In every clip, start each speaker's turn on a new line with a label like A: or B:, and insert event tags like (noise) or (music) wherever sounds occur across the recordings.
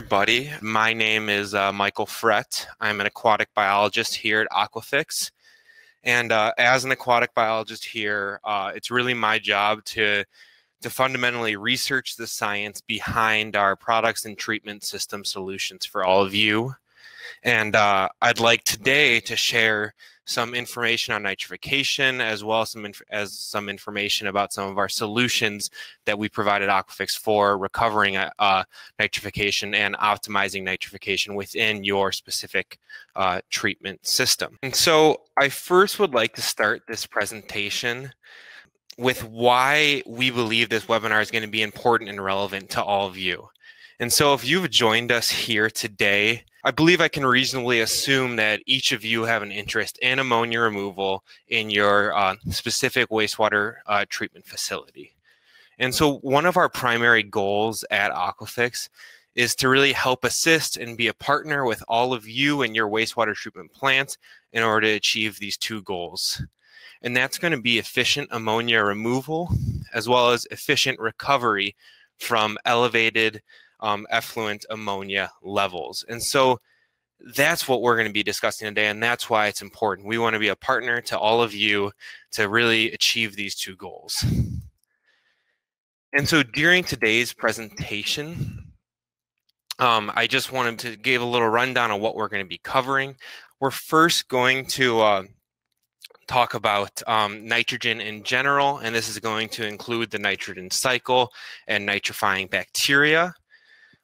A: everybody. My name is uh, Michael Frett. I'm an aquatic biologist here at Aquafix. And uh, as an aquatic biologist here, uh, it's really my job to to fundamentally research the science behind our products and treatment system solutions for all of you. And uh, I'd like today to share some information on nitrification as well as some, as some information about some of our solutions that we provided Aquafix for recovering uh, uh, nitrification and optimizing nitrification within your specific uh, treatment system. And so I first would like to start this presentation with why we believe this webinar is going to be important and relevant to all of you. And so if you've joined us here today, I believe I can reasonably assume that each of you have an interest in ammonia removal in your uh, specific wastewater uh, treatment facility. And so one of our primary goals at Aquafix is to really help assist and be a partner with all of you and your wastewater treatment plants in order to achieve these two goals. And that's going to be efficient ammonia removal as well as efficient recovery from elevated um, effluent ammonia levels. And so that's what we're going to be discussing today. And that's why it's important. We want to be a partner to all of you to really achieve these two goals. And so during today's presentation, um, I just wanted to give a little rundown of what we're going to be covering. We're first going to uh, talk about um, nitrogen in general, and this is going to include the nitrogen cycle and nitrifying bacteria.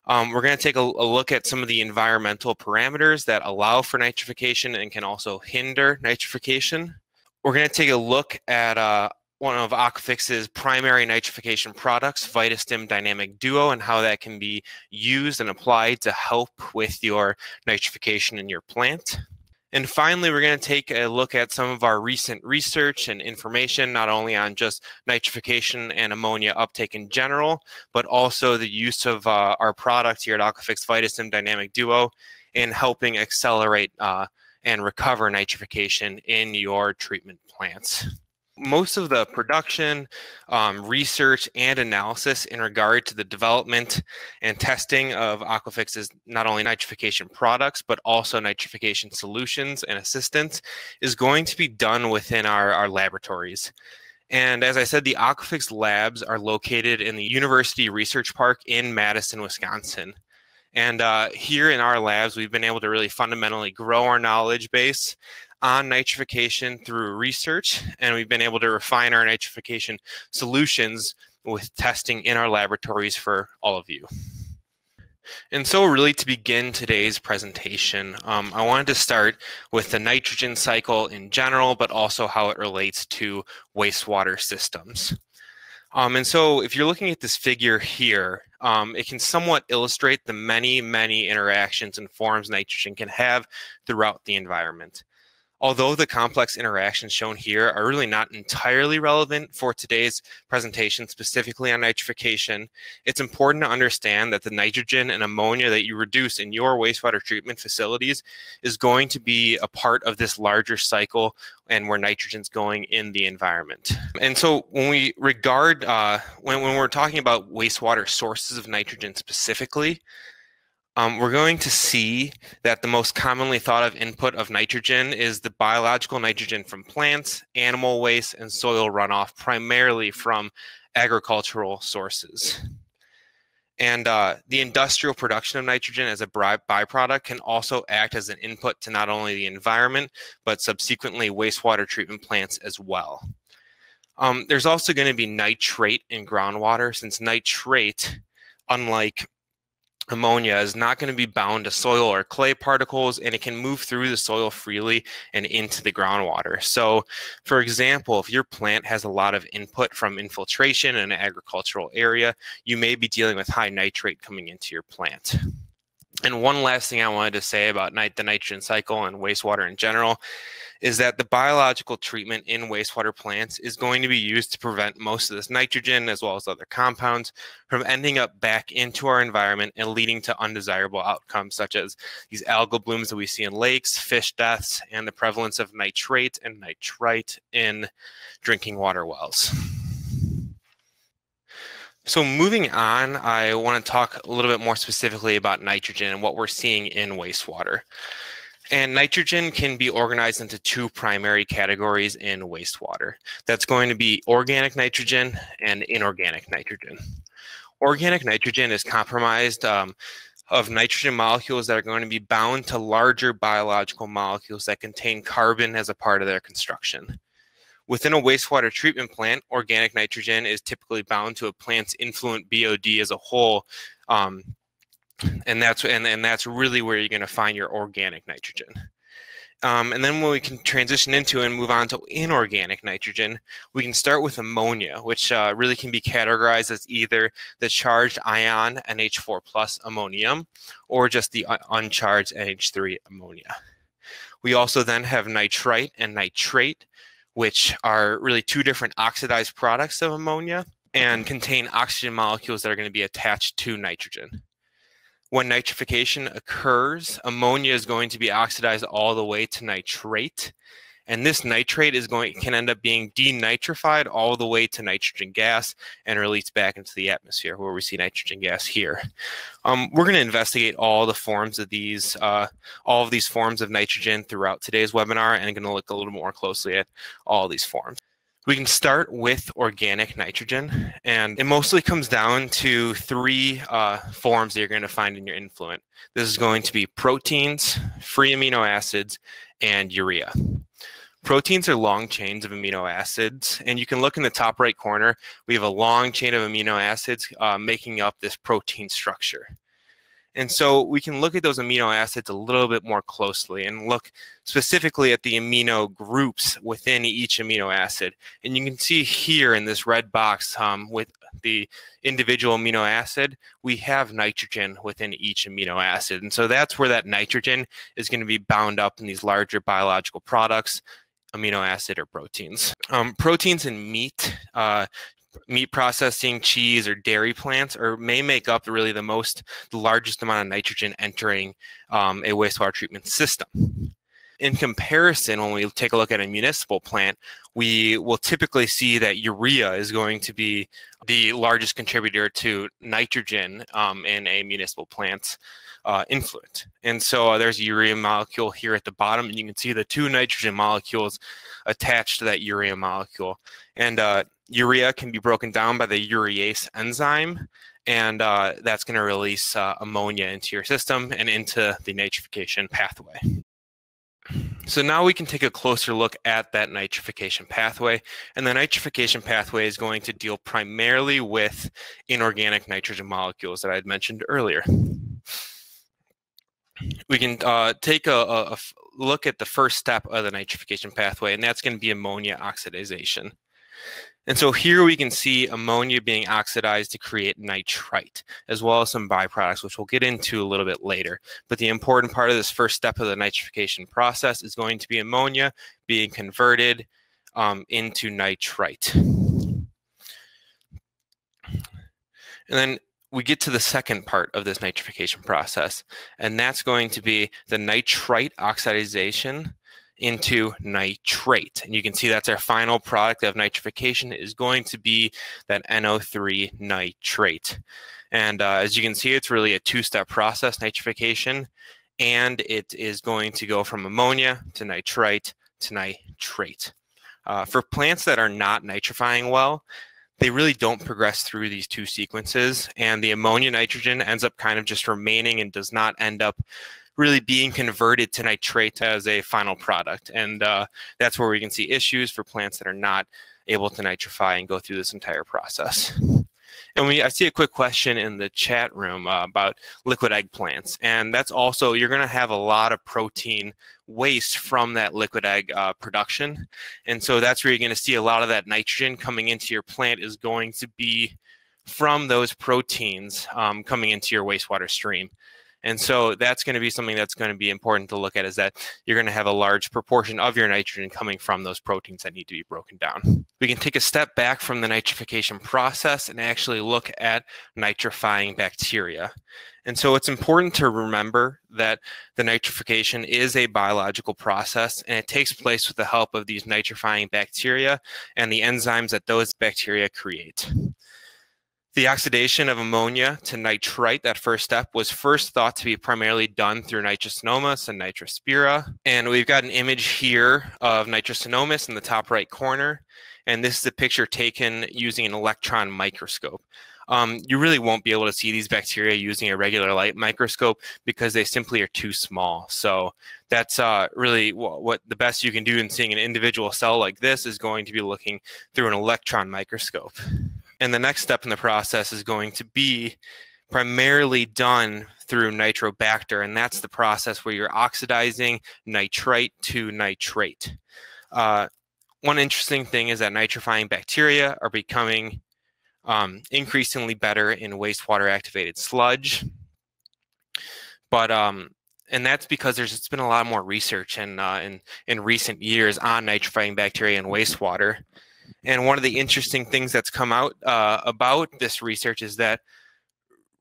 A: Um, we're going to take a, a, look at some of the environmental parameters that allow for nitrification and can also hinder nitrification. We're going to take a look at uh, one of Aquafix's primary nitrification products, VitaStim Dynamic Duo, and how that can be used and applied to help with your nitrification in your plant. And finally, we're going to take a look at some of our recent research and information, not only on just nitrification and ammonia uptake in general, but also the use of uh, our product here at Aquafix VitaStim Dynamic Duo in helping accelerate uh, and recover nitrification in your treatment plants most of the production, um, research, and analysis in regard to the development and testing of Aquafix's not only nitrification products, but also nitrification solutions and assistance is going to be done within our, our laboratories. And as I said, the Aquafix labs are located in the University Research Park in Madison, Wisconsin. And uh, here in our labs, we've been able to really fundamentally grow our knowledge base on nitrification through research, and we've been able to refine our nitrification solutions with testing in our laboratories for all of you. And so, really, to begin today's presentation, um, I wanted to start with the nitrogen cycle in general, but also how it relates to wastewater systems. Um, and so, if you're looking at this figure here, um, it can somewhat illustrate the many, many interactions and forms nitrogen can have throughout the environment. Although the complex interactions shown here are really not entirely relevant for today's presentation specifically on nitrification, it's important to understand that the nitrogen and ammonia that you reduce in your wastewater treatment facilities is going to be a part of this larger cycle and where nitrogen's going in the environment. And so when we regard, uh, when, when we're talking about wastewater sources of nitrogen specifically, um, we're going to see that the most commonly thought of input of nitrogen is the biological nitrogen from plants, animal waste, and soil runoff, primarily from agricultural sources. And uh, the industrial production of nitrogen as a byproduct can also act as an input to not only the environment, but subsequently wastewater treatment plants as well. Um, there's also going to be nitrate in groundwater, since nitrate, unlike ammonia is not going to be bound to soil or clay particles and it can move through the soil freely and into the groundwater. So, for example, if your plant has a lot of input from infiltration in an agricultural area, you may be dealing with high nitrate coming into your plant. And one last thing I wanted to say about the nitrogen cycle and wastewater in general is that the biological treatment in wastewater plants is going to be used to prevent most of this nitrogen as well as other compounds from ending up back into our environment and leading to undesirable outcomes such as these algal blooms that we see in lakes, fish deaths, and the prevalence of nitrate and nitrite in drinking water wells. So moving on, I want to talk a little bit more specifically about nitrogen and what we're seeing in wastewater. And nitrogen can be organized into two primary categories in wastewater. That's going to be organic nitrogen and inorganic nitrogen. Organic nitrogen is comprised um, of nitrogen molecules that are going to be bound to larger biological molecules that contain carbon as a part of their construction. Within a wastewater treatment plant, organic nitrogen is typically bound to a plant's influent BOD as a whole. Um, and that's and, and that's really where you're going to find your organic nitrogen. Um, and then when we can transition into and move on to inorganic nitrogen, we can start with ammonia, which uh, really can be categorized as either the charged ion NH4 plus ammonium or just the uncharged NH3 ammonia. We also then have nitrite and nitrate, which are really two different oxidized products of ammonia and contain oxygen molecules that are going to be attached to nitrogen. When nitrification occurs, ammonia is going to be oxidized all the way to nitrate. And this nitrate is going can end up being denitrified all the way to nitrogen gas and released back into the atmosphere where we see nitrogen gas here. Um, we're going to investigate all the forms of these, uh, all of these forms of nitrogen throughout today's webinar and going to look a little more closely at all these forms. We can start with organic nitrogen, and it mostly comes down to three uh, forms that you're going to find in your influent. This is going to be proteins, free amino acids, and urea. Proteins are long chains of amino acids, and you can look in the top right corner. We have a long chain of amino acids uh, making up this protein structure. And so we can look at those amino acids a little bit more closely and look specifically at the amino groups within each amino acid. And you can see here in this red box um, with the individual amino acid, we have nitrogen within each amino acid. And so that's where that nitrogen is going to be bound up in these larger biological products amino acid or proteins. Um, proteins in meat uh, meat processing, cheese, or dairy plants, or may make up really the most, the largest amount of nitrogen entering um, a wastewater treatment system. In comparison, when we take a look at a municipal plant, we will typically see that urea is going to be the largest contributor to nitrogen um, in a municipal plant's uh, influent. And so uh, there's a urea molecule here at the bottom, and you can see the two nitrogen molecules attached to that urea molecule. And uh, urea can be broken down by the urease enzyme, and uh, that's going to release uh, ammonia into your system and into the nitrification pathway. So now we can take a closer look at that nitrification pathway. And the nitrification pathway is going to deal primarily with inorganic nitrogen molecules that I had mentioned earlier. We can uh, take a, a, look at the first step of the nitrification pathway, and that's going to be ammonia oxidization. And so here we can see ammonia being oxidized to create nitrite, as well as some byproducts, which we'll get into a little bit later. But the important part of this first step of the nitrification process is going to be ammonia being converted um, into nitrite. And then we get to the second part of this nitrification process, and that's going to be the nitrite oxidization into nitrate. And you can see that's our final product of nitrification is going to be that NO3 nitrate. And uh, as you can see, it's really a two-step process, nitrification, and it is going to go from ammonia to nitrite to nitrate. Uh, for plants that are not nitrifying well, they really don't progress through these two sequences, and the ammonia nitrogen ends up kind of just remaining and does not end up really being converted to nitrate as a final product. And uh, that's where we can see issues for plants that are not able to nitrify and go through this entire process. And we, I see a quick question in the chat room uh, about liquid eggplants. And that's also, you're going to have a lot of protein waste from that liquid egg uh, production. And so that's where you're going to see a lot of that nitrogen coming into your plant is going to be from those proteins um, coming into your wastewater stream. And so that's going to be something that's going to be important to look at is that you're going to have a large proportion of your nitrogen coming from those proteins that need to be broken down. We can take a step back from the nitrification process and actually look at nitrifying bacteria. And so it's important to remember that the nitrification is a biological process and it takes place with the help of these nitrifying bacteria and the enzymes that those bacteria create. The oxidation of ammonia to nitrite, that first step, was first thought to be primarily done through nitrosonomus and nitrospira. And we've got an image here of nitrosonomus in the top right corner. And this is a picture taken using an electron microscope. Um, you really won't be able to see these bacteria using a regular light microscope because they simply are too small. So that's uh, really what the best you can do in seeing an individual cell like this is going to be looking through an electron microscope. And the next step in the process is going to be primarily done through nitrobacter, and that's the process where you're oxidizing nitrite to nitrate. Uh, one interesting thing is that nitrifying bacteria are becoming um, increasingly better in wastewater activated sludge. But um, and that's because there's it's been a lot more research in, uh, in in recent years on nitrifying bacteria in wastewater. And one of the interesting things that's come out uh, about this research is that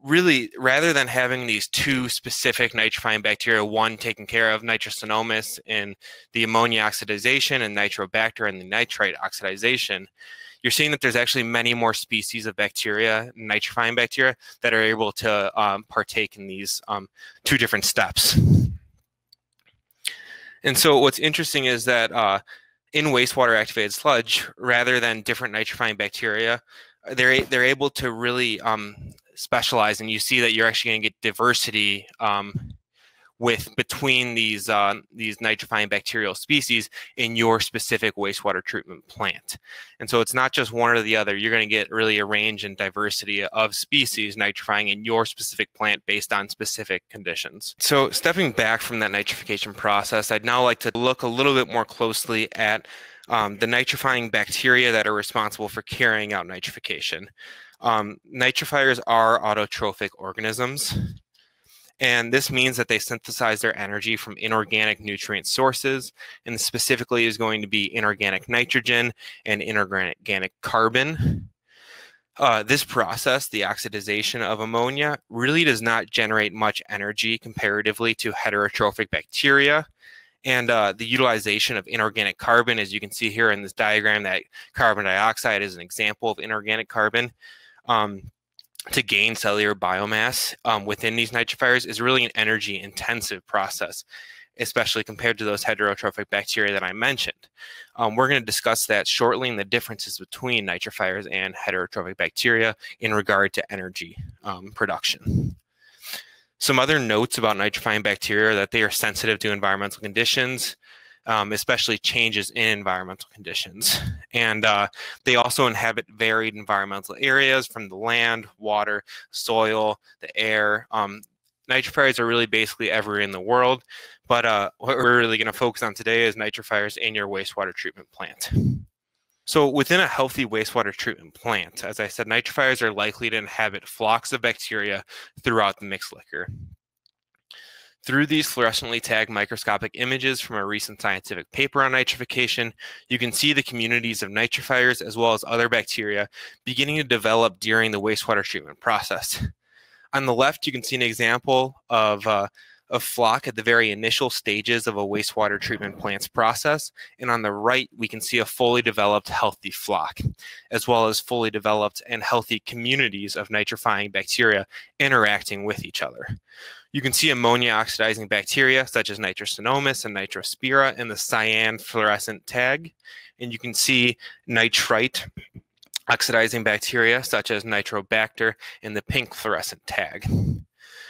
A: really, rather than having these two specific nitrifying bacteria, one taking care of nitrosonomus and the ammonia oxidization and nitrobacter and the nitrite oxidization, you're seeing that there's actually many more species of bacteria, nitrifying bacteria, that are able to um, partake in these um, two different steps. And so what's interesting is that uh, in wastewater activated sludge, rather than different nitrifying bacteria, they're they're able to really um, specialize, and you see that you're actually going to get diversity um, with between these uh, these nitrifying bacterial species in your specific wastewater treatment plant. And so it's not just one or the other. You're going to get really a range and diversity of species nitrifying in your specific plant based on specific conditions. So stepping back from that nitrification process, I'd now like to look a little bit more closely at um, the nitrifying bacteria that are responsible for carrying out nitrification. Um, nitrifiers are autotrophic organisms. And this means that they synthesize their energy from inorganic nutrient sources, and specifically is going to be inorganic nitrogen and inorganic carbon. Uh, this process, the oxidization of ammonia, really does not generate much energy comparatively to heterotrophic bacteria. And uh, the utilization of inorganic carbon, as you can see here in this diagram, that carbon dioxide is an example of inorganic carbon. Um, to gain cellular biomass um, within these nitrifiers is really an energy intensive process, especially compared to those heterotrophic bacteria that I mentioned. Um, we're going to discuss that shortly and the differences between nitrifiers and heterotrophic bacteria in regard to energy um, production. Some other notes about nitrifying bacteria are that they are sensitive to environmental conditions, um, especially changes in environmental conditions. (laughs) And uh, they also inhabit varied environmental areas from the land, water, soil, the air. Um, nitrifiers are really basically everywhere in the world, but uh, what we're really going to focus on today is nitrifiers in your wastewater treatment plant. So within a healthy wastewater treatment plant, as I said, nitrifiers are likely to inhabit flocs of bacteria throughout the mixed liquor. Through these fluorescently tagged microscopic images from a recent scientific paper on nitrification, you can see the communities of nitrifiers as well as other bacteria beginning to develop during the wastewater treatment process. On the left, you can see an example of uh, a floc at the very initial stages of a wastewater treatment plant's process. And on the right, we can see a fully developed healthy floc, as well as fully developed and healthy communities of nitrifying bacteria interacting with each other. You can see ammonia oxidizing bacteria such as nitrosonomus and nitrospira in the cyan fluorescent tag. And you can see nitrite oxidizing bacteria such as nitrobacter in the pink fluorescent tag.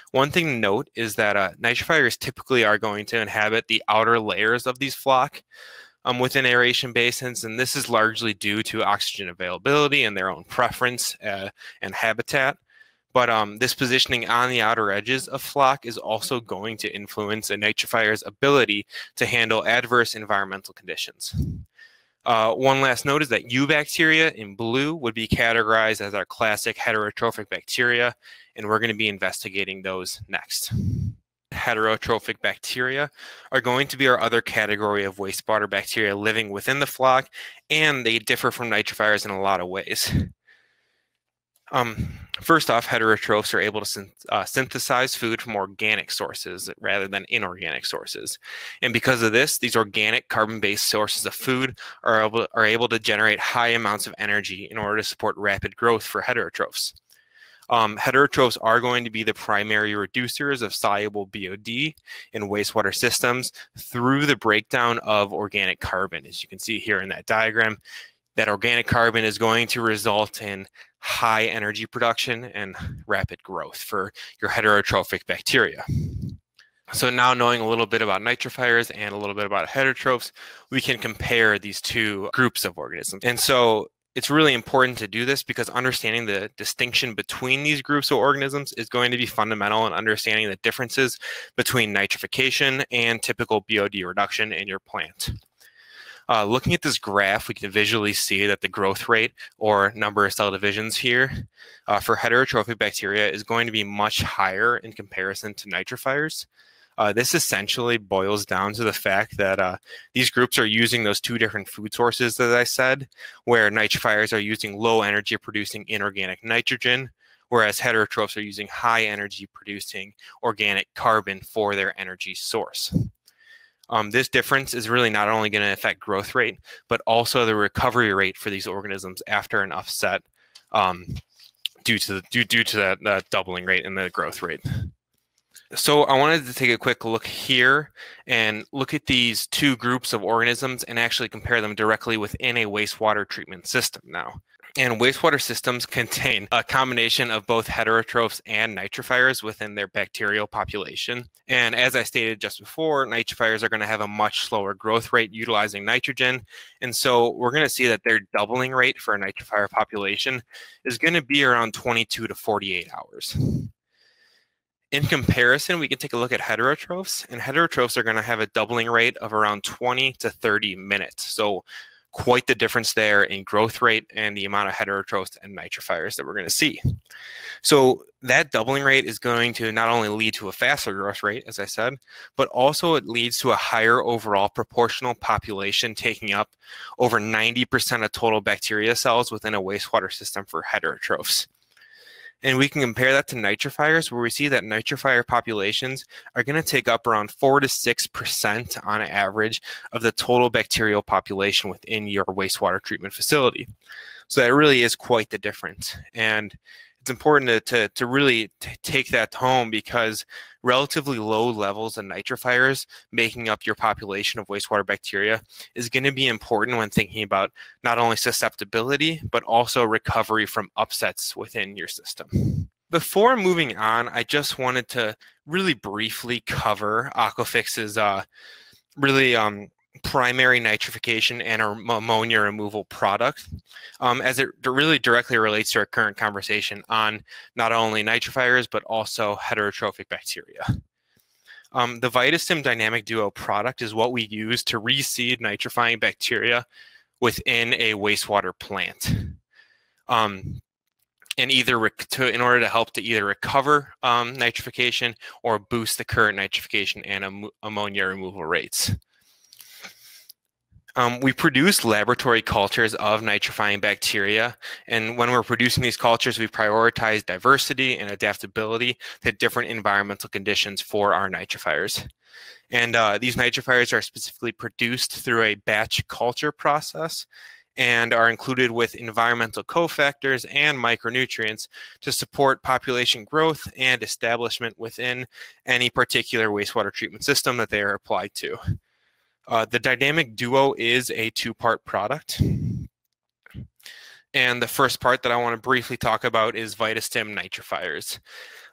A: One thing to note is that uh, nitrifiers typically are going to inhabit the outer layers of these floc um, within aeration basins, and this is largely due to oxygen availability and their own preference uh, and habitat. But um, this positioning on the outer edges of floc is also going to influence a nitrifier's ability to handle adverse environmental conditions. Uh, one last note is that eubacteria in blue would be categorized as our classic heterotrophic bacteria, and we're going to be investigating those next. Heterotrophic bacteria are going to be our other category of wastewater bacteria living within the floc, and they differ from nitrifiers in a lot of ways. Um, first off, heterotrophs are able to uh, synthesize food from organic sources rather than inorganic sources. And because of this, these organic carbon-based sources of food are able, are able to generate high amounts of energy in order to support rapid growth for heterotrophs. Um, heterotrophs are going to be the primary reducers of soluble BOD in wastewater systems through the breakdown of organic carbon. As you can see here in that diagram, that organic carbon is going to result in high energy production and rapid growth for your heterotrophic bacteria. So now knowing a little bit about nitrifiers and a little bit about heterotrophs, we can compare these two groups of organisms. And so it's really important to do this because understanding the distinction between these groups of organisms is going to be fundamental in understanding the differences between nitrification and typical BOD reduction in your plant. Uh, looking at this graph, we can visually see that the growth rate or number of cell divisions here uh, for heterotrophic bacteria is going to be much higher in comparison to nitrifiers. Uh, this essentially boils down to the fact that uh, these groups are using those two different food sources, as I said, where nitrifiers are using low energy producing inorganic nitrogen, whereas heterotrophs are using high energy producing organic carbon for their energy source. Um, this difference is really not only going to affect growth rate, but also the recovery rate for these organisms after an upset um, due to the, due, due to that, that doubling rate and the growth rate. So I wanted to take a quick look here and look at these two groups of organisms and actually compare them directly within a wastewater treatment system now. And wastewater systems (laughs) contain a combination of both heterotrophs and nitrifiers within their bacterial population. And as I stated just before, nitrifiers are going to have a much slower growth rate utilizing nitrogen. And so we're going to see that their doubling rate for a nitrifier population is going to be around 22 to 48 hours. In comparison, we can take a look at heterotrophs, and heterotrophs are going to have a doubling rate of around 20 to 30 minutes. So quite the difference there in growth rate and the amount of heterotrophs and nitrifiers that we're going to see. So that doubling rate is going to not only lead to a faster growth rate, as I said, but also it leads to a higher overall proportional population taking up over 90% of total bacteria cells within a wastewater system for heterotrophs. And we can compare that to nitrifiers, where we see that nitrifier populations are going to take up around 4 to 6% on average of the total bacterial population within your wastewater treatment facility. So that really is quite the difference. And it's important to, to, to really take that home because relatively low levels of nitrifiers making up your population of wastewater bacteria is going to be important when thinking about not only susceptibility, but also recovery from upsets within your system. Before moving on, I just wanted to really briefly cover Aquafix's uh, really um, primary nitrification and ammonia removal product, um, as it really directly relates to our current conversation on not only nitrifiers, but also heterotrophic bacteria. Um, the VitaStim Dynamic Duo product is what we use to reseed nitrifying bacteria within a wastewater plant. Um, and either to, in order to help to either recover um, nitrification or boost the current nitrification and am ammonia removal rates. Um, we produce laboratory cultures of nitrifying bacteria. And when we're producing these cultures, we prioritize diversity and adaptability to different environmental conditions for our nitrifiers. And uh, these nitrifiers are specifically produced through a batch culture process and are included with environmental cofactors and micronutrients to support population growth and establishment within any particular wastewater treatment system that they are applied to. Uh, the Dynamic Duo is a two-part product. And the first part that I want to briefly talk about is VitaStim nitrifiers.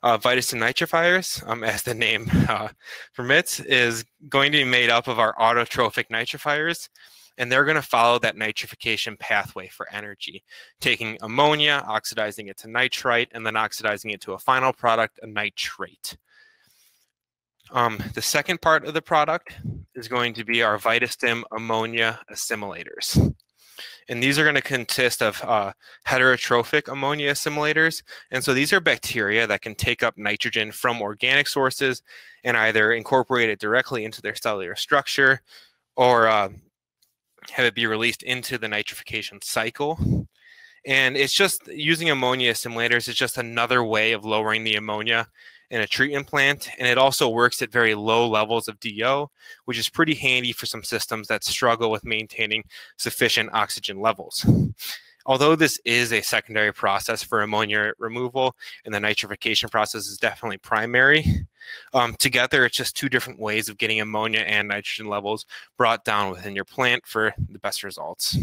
A: Uh, VitaStim nitrifiers, um, (laughs) as the name uh, permits, is going to be made up of our autotrophic nitrifiers, and they're going to follow that nitrification pathway for energy, taking ammonia, oxidizing it to nitrite, and then oxidizing it to a final product, a nitrate. Um, the second part of the product is going to be our VitaStim ammonia assimilators. And these are going to consist of uh, heterotrophic ammonia assimilators. And so these are bacteria that can take up nitrogen from organic sources and either incorporate it directly into their cellular structure or uh, have it be released into the nitrification cycle. And it's just using ammonia assimilators is just another way of lowering the ammonia in a treatment plant, and it also works at very low levels of DO, which is pretty handy for some systems that struggle with maintaining sufficient oxygen levels. although this is a secondary process for ammonia removal and the nitrification process is definitely primary, um, together it's just two different ways of getting ammonia and nitrogen levels brought down within your plant for the best results.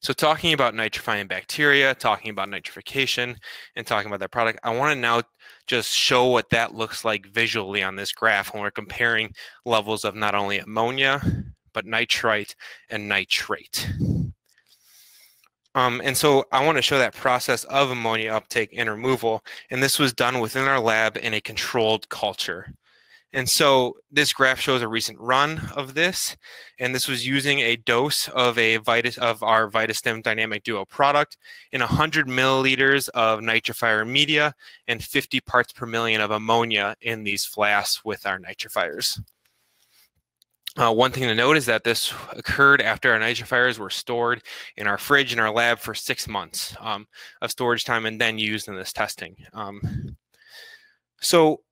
A: So talking about nitrifying bacteria, talking about nitrification, and talking about that product, I want to now just show what that looks like visually on this graph when we're comparing levels of not only ammonia, but nitrite and nitrate. Um, and so I want to show that process of ammonia uptake and removal. And this was done within our lab in a controlled culture. And so this graph shows a recent run of this, and this was using a dose of a Vitus of our VitaStim Dynamic Duo product in 100 milliliters of nitrifier media and 50 parts per million of ammonia in these flasks with our nitrifiers. Uh, one thing to note is that this occurred after our nitrifiers were stored in our fridge in our lab for six months um, of storage time and then used in this testing. Um, so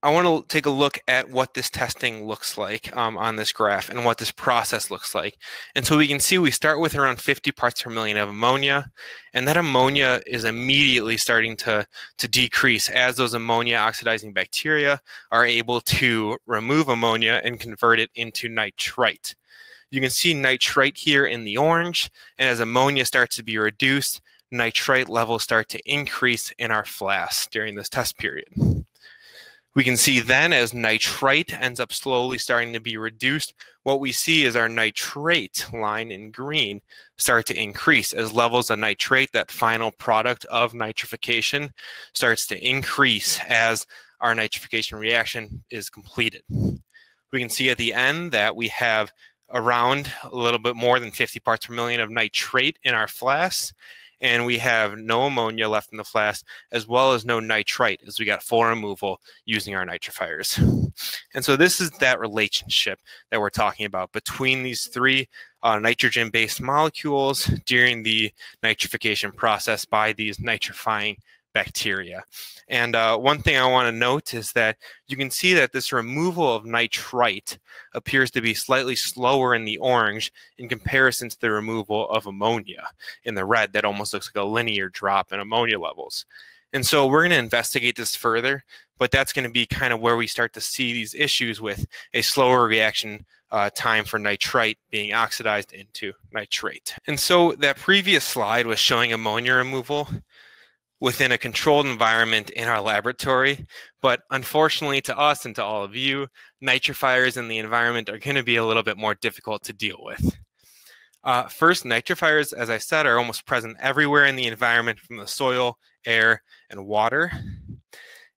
A: I want to take a look at what this testing looks like um, on this graph and what this process looks like. And so we can see we start with around 50 parts per million of ammonia, and that ammonia is immediately starting to, to decrease as those ammonia oxidizing bacteria are able to remove ammonia and convert it into nitrite. You can see nitrite here in the orange, and as ammonia starts to be reduced, nitrite levels start to increase in our flask during this test period. We can see then as nitrite ends up slowly starting to be reduced, what we see is our nitrate line in green start to increase as levels of nitrate, that final product of nitrification, starts to increase as our nitrification reaction is completed. We can see at the end that we have around a little bit more than 50 parts per million of nitrate in our flask and we have no ammonia left in the flask, as well as no nitrite, as we got full removal using our nitrifiers. (laughs) And so this is that relationship that we're talking about between these three uh, nitrogen-based molecules during the nitrification process by these nitrifying bacteria. And uh, one thing I want to note is that you can see that this removal of nitrite appears to be slightly slower in the orange in comparison to the removal of ammonia in the red that almost looks like a linear drop in ammonia levels. And so we're going to investigate this further, but that's going to be kind of where we start to see these issues with a slower reaction uh, time for nitrite being oxidized into nitrate. And so that previous slide was showing ammonia removal within a controlled environment in our laboratory. But unfortunately to us and to all of you, nitrifiers in the environment are going to be a little bit more difficult to deal with. Uh, first, nitrifiers, as I said, are almost present everywhere in the environment from the soil, air, and water.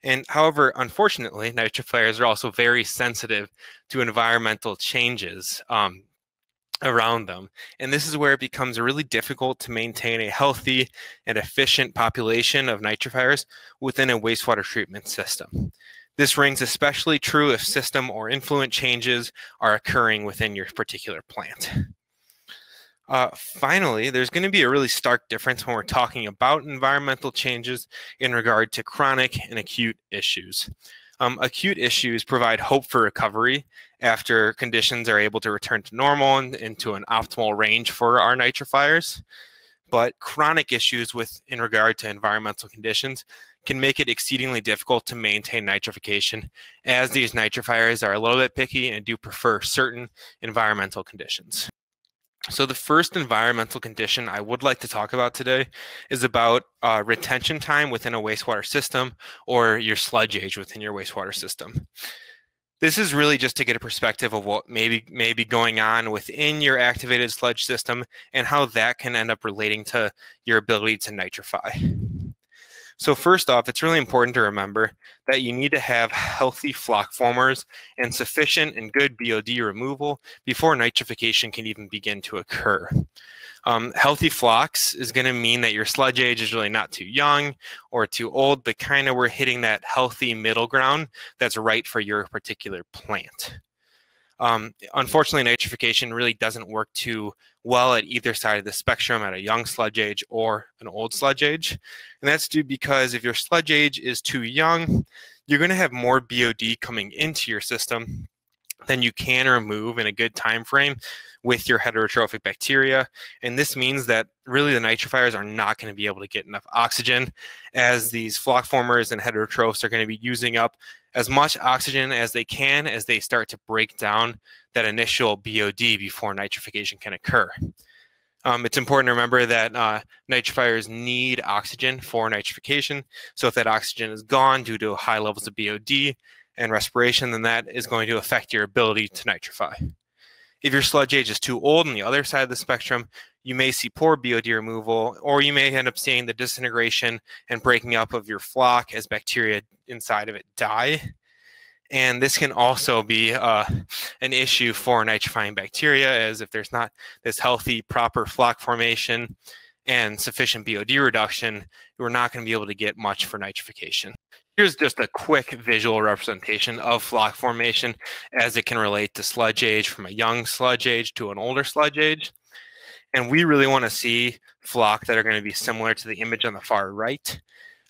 A: And however, unfortunately, nitrifiers are also very sensitive to environmental changes um, around them. And this is where it becomes really difficult to maintain a healthy and efficient population of nitrifiers within a wastewater treatment system. This rings especially true if system or influent changes are occurring within your particular plant. Uh, finally, there's going to be a really stark difference when we're talking about environmental changes in regard to chronic and acute issues. Um, acute issues provide hope for recovery after conditions are able to return to normal and into an optimal range for our nitrifiers. But chronic issues with in regard to environmental conditions can make it exceedingly difficult to maintain nitrification as these nitrifiers are a little bit picky and do prefer certain environmental conditions. So the first environmental condition I would like to talk about today is about uh, retention time within a wastewater system or your sludge age within your wastewater system. This is really just to get a perspective of what maybe may be going on within your activated sludge system and how that can end up relating to your ability to nitrify. So first off, it's really important to remember that you need to have healthy floc formers and sufficient and good BOD removal before nitrification can even begin to occur. Um, healthy flocs is going to mean that your sludge age is really not too young or too old, but kind of we're hitting that healthy middle ground that's right for your particular plant. Um, unfortunately, nitrification really doesn't work too well at either side of the spectrum at a young sludge age or an old sludge age. And that's due because if your sludge age is too young, you're going to have more BOD coming into your system than you can remove in a good time frame with your heterotrophic bacteria. And this means that really the nitrifiers are not going to be able to get enough oxygen as these floc formers and heterotrophs are going to be using up as much oxygen as they can as they start to break down that initial BOD before nitrification can occur. Um, it's important to remember that uh, nitrifiers need oxygen for nitrification. So if that oxygen is gone due to high levels of BOD and respiration, then that is going to affect your ability to nitrify. If your sludge age is too old on the other side of the spectrum, you may see poor BOD removal, or you may end up seeing the disintegration and breaking up of your floc as bacteria inside of it die. And this can also be uh, an issue for nitrifying bacteria, as if there's not this healthy, proper floc formation and sufficient BOD reduction, we're not going to be able to get much for nitrification. Here's just a quick visual representation of floc formation as it can relate to sludge age from a young sludge age to an older sludge age. And we really want to see floc that are going to be similar to the image on the far right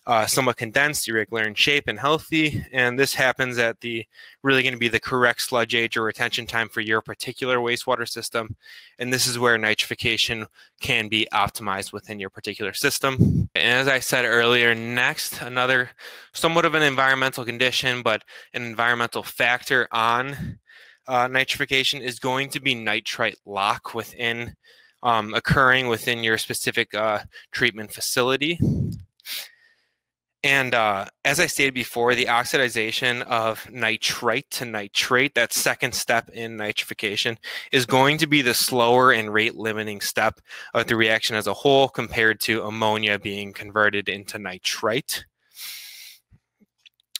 A: uh, somewhat condensed, irregular in shape, and healthy. And this happens at the really going to be the correct sludge age or retention time for your particular wastewater system. And this is where nitrification can be optimized within your particular system. And as I said earlier, next, another somewhat of an environmental condition, but an environmental factor on uh, nitrification is going to be nitrite lock within um, occurring within your specific uh, treatment facility. And uh, as I stated before, the oxidization of nitrite to nitrate, that second step in nitrification, is going to be the slower and rate limiting step of the reaction as a whole compared to ammonia being converted into nitrite.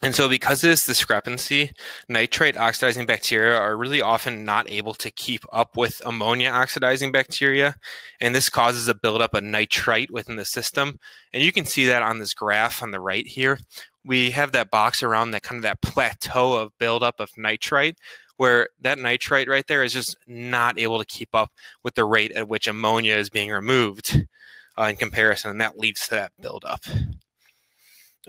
A: And so, because of this discrepancy, nitrite oxidizing bacteria are really often not able to keep up with ammonia oxidizing bacteria. And this causes a buildup of nitrite within the system. And you can see that on this graph on the right here. We have that box around that kind of that plateau of buildup of nitrite, where that nitrite right there is just not able to keep up with the rate at which ammonia is being removed uh, in comparison. And that leads to that buildup.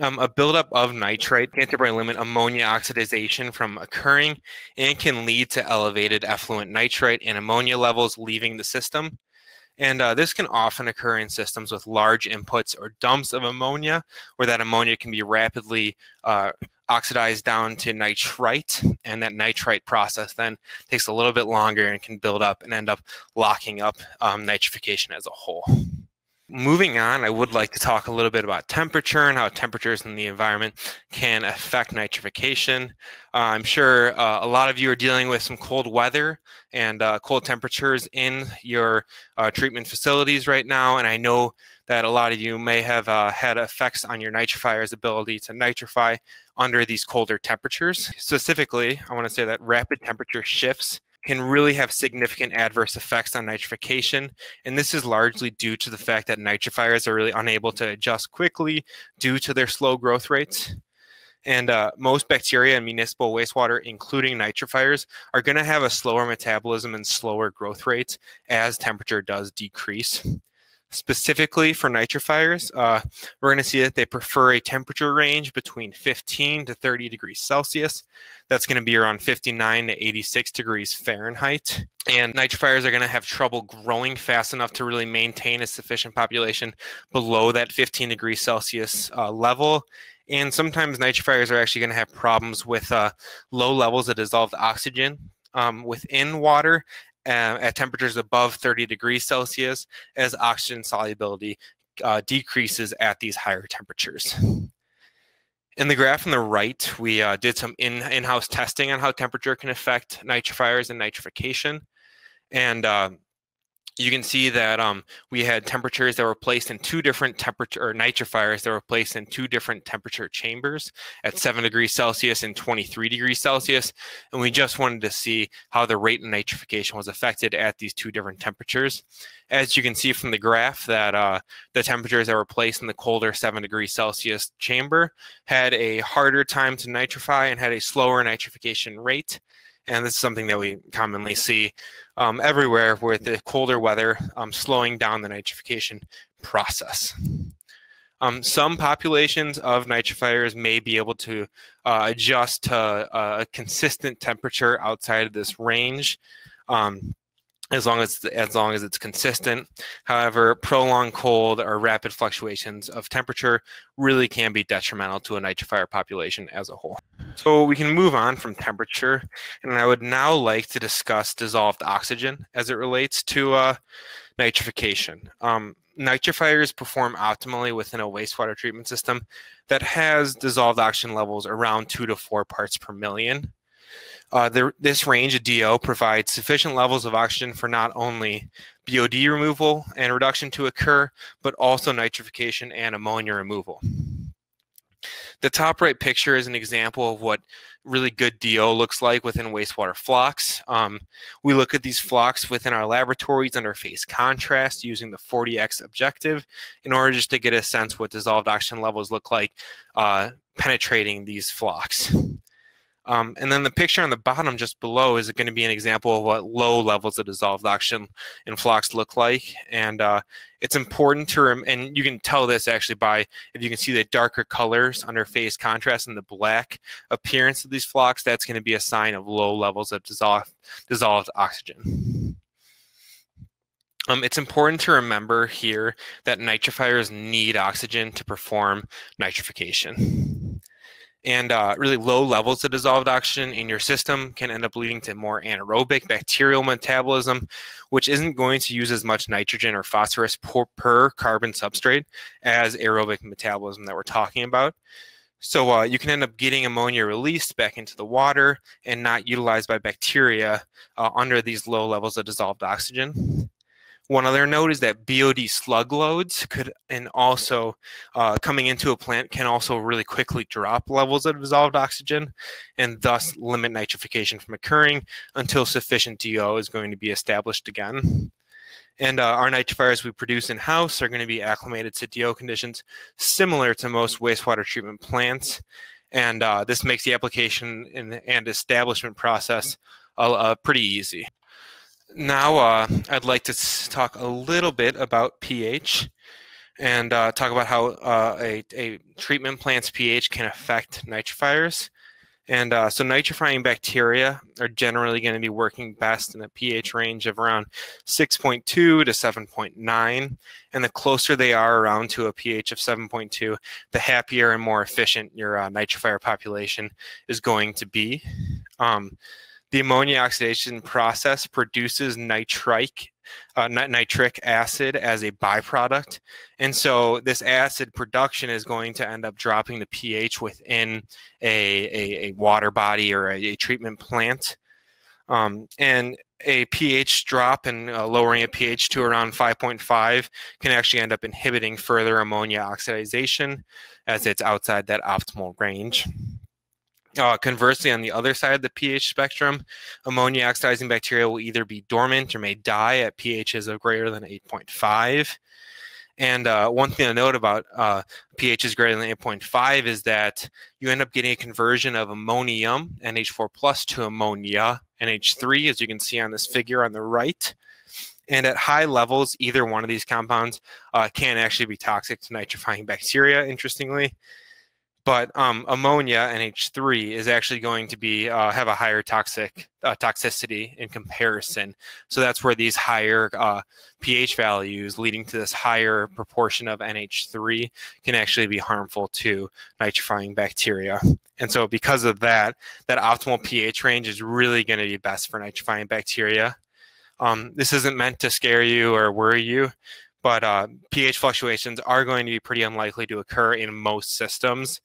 A: Um, a buildup of nitrite can temporarily limit ammonia oxidization from occurring and can lead to elevated effluent nitrite and ammonia levels leaving the system. And uh, this can often occur in systems with large inputs or dumps of ammonia, where that ammonia can be rapidly uh, oxidized down to nitrite. And that nitrite process then takes a little bit longer and can build up and end up locking up um, nitrification as a whole. Moving on, I would like to talk a little bit about temperature and how temperatures in the environment can affect nitrification. Uh, I'm sure uh, a lot of you are dealing with some cold weather and uh, cold temperatures in your uh, treatment facilities right now, and I know that a lot of you may have uh, had effects on your nitrifier's ability to nitrify under these colder temperatures. Specifically, I want to say that rapid temperature shifts can really have significant adverse effects on nitrification. And this is largely due to the fact that nitrifiers are really unable to adjust quickly due to their slow growth rates. And uh, most bacteria in municipal wastewater, including nitrifiers, are going to have a slower metabolism and slower growth rates as temperature does decrease. Specifically for nitrifiers, uh, we're going to see that they prefer a temperature range between 15 to 30 degrees Celsius. That's going to be around 59 to 86 degrees Fahrenheit. And nitrifiers are going to have trouble growing fast enough to really maintain a sufficient population below that 15 degrees Celsius uh, level. And sometimes nitrifiers are actually going to have problems with uh, low levels of dissolved oxygen um, within water uh, at temperatures above 30 degrees Celsius as oxygen solubility uh, decreases at these higher temperatures. In the graph on the right, we uh, did some in, in-house testing on how temperature can affect nitrifiers and nitrification. And uh, you can see that um, we had temperatures that were placed in two different temperature or nitrifiers that were placed in two different temperature chambers at 7 degrees Celsius and 23 degrees Celsius. And we just wanted to see how the rate of nitrification was affected at these two different temperatures. As you can see from the graph that uh, the temperatures that were placed in the colder 7 degrees Celsius chamber had a harder time to nitrify and had a slower nitrification rate. And this is something that we commonly see um, everywhere with the colder weather um, slowing down the nitrification process. Um, some populations of nitrifiers may be able to uh, adjust to a consistent temperature outside of this range. Um, as long as as long as it's consistent. However, prolonged cold or rapid fluctuations of temperature really can be detrimental to a nitrifier population as a whole. So we can move on from temperature, and I would now like to discuss dissolved oxygen as it relates to uh, nitrification. Um, nitrifiers perform optimally within a wastewater treatment system that has dissolved oxygen levels around two to four parts per million. Uh, the, this range of DO provides sufficient levels of oxygen for not only BOD removal and reduction to occur, but also nitrification and ammonia removal. The top right picture is an example of what really good DO looks like within wastewater flocs. Um, we look at these flocs within our laboratories under phase contrast using the 40x objective in order just to get a sense what dissolved oxygen levels look like uh, penetrating these flocs. Um, and then the picture on the bottom just below is going to be an example of what low levels of dissolved oxygen in flocs look like. And uh, it's important to, rem- and you can tell this actually by, if you can see the darker colors under phase contrast and the black appearance of these flocs, that's going to be a sign of low levels of dissolved, dissolved oxygen. Um, it's important to remember here that nitrifiers need oxygen to perform nitrification and uh, really low levels of dissolved oxygen in your system can end up leading to more anaerobic bacterial metabolism, which isn't going to use as much nitrogen or phosphorus per, per carbon substrate as aerobic metabolism that we're talking about. So uh, you can end up getting ammonia released back into the water and not utilized by bacteria uh, under these low levels of dissolved oxygen. One other note is that BOD slug loads could, and also uh, coming into a plant can also really quickly drop levels of dissolved oxygen and thus limit nitrification from occurring until sufficient DO is going to be established again. And uh, our nitrifiers we produce in house are going to be acclimated to DO conditions similar to most wastewater treatment plants. And uh, this makes the application and establishment process pretty easy now uh, I'd like to talk a little bit about pH and uh, talk about how uh, a, a, treatment plant's pH can affect nitrifiers. And uh, so nitrifying bacteria are generally going to be working best in a pH range of around 6.2 to 7.9. And the closer they are around to a pH of 7.2, the happier and more efficient your uh, nitrifier population is going to be. Um, the ammonia oxidation process produces nitric, uh, nitric acid as a byproduct. And so this acid production is going to end up dropping the pH within a, a, a water body or a, a treatment plant. Um, and a pH drop and uh, lowering a pH to around 5.5 can actually end up inhibiting further ammonia oxidation as it's outside that optimal range. Uh, conversely, on the other side of the pH spectrum, ammonia oxidizing bacteria will either be dormant or may die at pHs of greater than 8.5. And uh, one thing to note about uh, pHs greater than 8.5 is that you end up getting a conversion of ammonium, NH4 plus, to ammonia, NH3, as you can see on this figure on the right. And at high levels, either one of these compounds uh, can actually be toxic to nitrifying bacteria, interestingly but um, ammonia NH3 is actually going to be uh, have a higher toxic uh, toxicity in comparison. So that's where these higher uh, pH values, leading to this higher proportion of NH3, can actually be harmful to nitrifying bacteria. And so because of that, that optimal pH range is really going to be best for nitrifying bacteria. Um, this isn't meant to scare you or worry you but uh, pH fluctuations are going to be pretty unlikely to occur in most systems.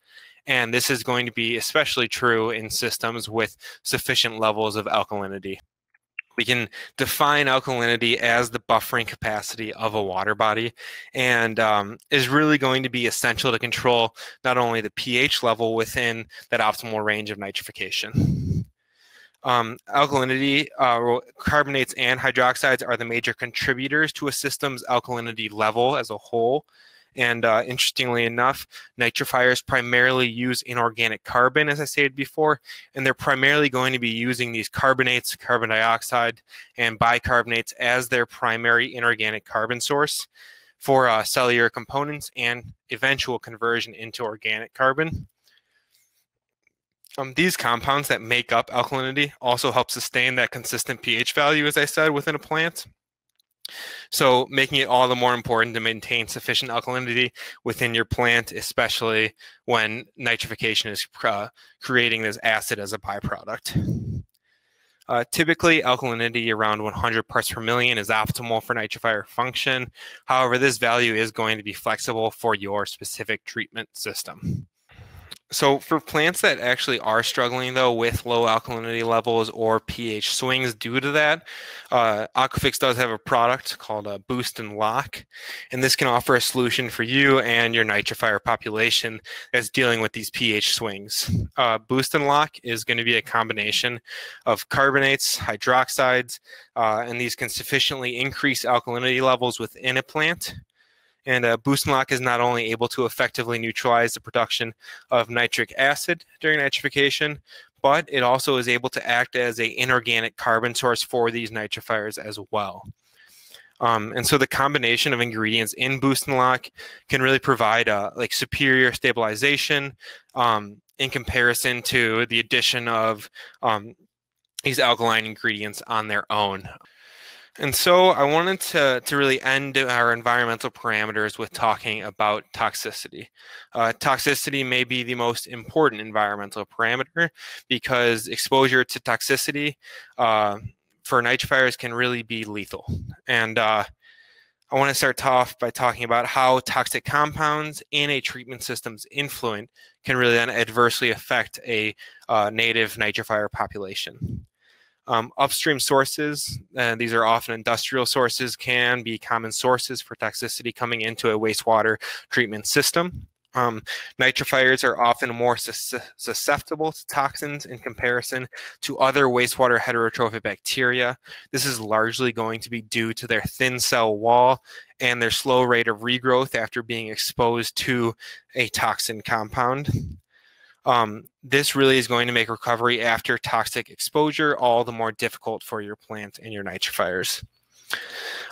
A: And this is going to be especially true in systems with sufficient levels of alkalinity. We can define alkalinity as the buffering capacity of a water body and um, is really going to be essential to control not only the pH level within that optimal range of nitrification. Um, alkalinity, uh, carbonates and hydroxides are the major contributors to a system's alkalinity level as a whole. And uh, interestingly enough, nitrifiers primarily use inorganic carbon, as I stated before, and they're primarily going to be using these carbonates, carbon dioxide, and bicarbonates as their primary inorganic carbon source for uh, cellular components and eventual conversion into organic carbon. Um, these compounds that make up alkalinity also help sustain that consistent pH value, as I said, within a plant. So making it all the more important to maintain sufficient alkalinity within your plant, especially when nitrification is uh, creating this acid as a byproduct. Uh, typically, alkalinity around 100 parts per million is optimal for nitrifier function. However, this value is going to be flexible for your specific treatment system. So for plants that actually are struggling though with low alkalinity levels or pH swings due to that, uh, Aquafix does have a product called a Boost and Lock, and this can offer a solution for you and your nitrifier population that's dealing with these pH swings. Uh, Boost and Lock is going to be a combination of carbonates, hydroxides, uh, and these can sufficiently increase alkalinity levels within a plant and uh, Lock is not only able to effectively neutralize the production of nitric acid during nitrification, but it also is able to act as a inorganic carbon source for these nitrifiers as well. Um, and so the combination of ingredients in Boost and Lock can really provide uh, like superior stabilization um, in comparison to the addition of um, these alkaline ingredients on their own. And so I wanted to, to really end our environmental parameters with talking about toxicity. Uh, toxicity may be the most important environmental parameter because exposure to toxicity uh, for nitrifiers can really be lethal. And uh, I want to start off by talking about how toxic compounds in a treatment system's influent can really then adversely affect a uh, native nitrifier population. Um, upstream sources, these are often industrial sources, can be common sources for toxicity coming into a wastewater treatment system. Um, nitrifiers are often more susceptible to toxins in comparison to other wastewater heterotrophic bacteria. This is largely going to be due to their thin cell wall and their slow rate of regrowth after being exposed to a toxin compound. Um, this really is going to make recovery after toxic exposure all the more difficult for your plant and your nitrifiers.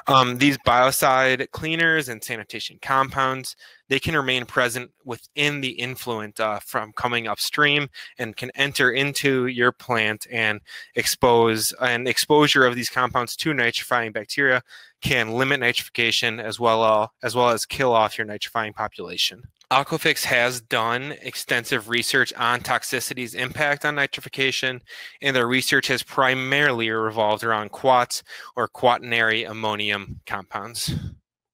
A: Um, these biocide cleaners and sanitation compounds, they can remain present within the influent uh, from coming upstream and can enter into your plant and expose, and exposure of these compounds to nitrifying bacteria can limit nitrification as well, uh, as well as kill off your nitrifying population. Aquafix has done extensive research on toxicity's impact on nitrification, and their research has primarily revolved around quats or quaternary ammonium compounds.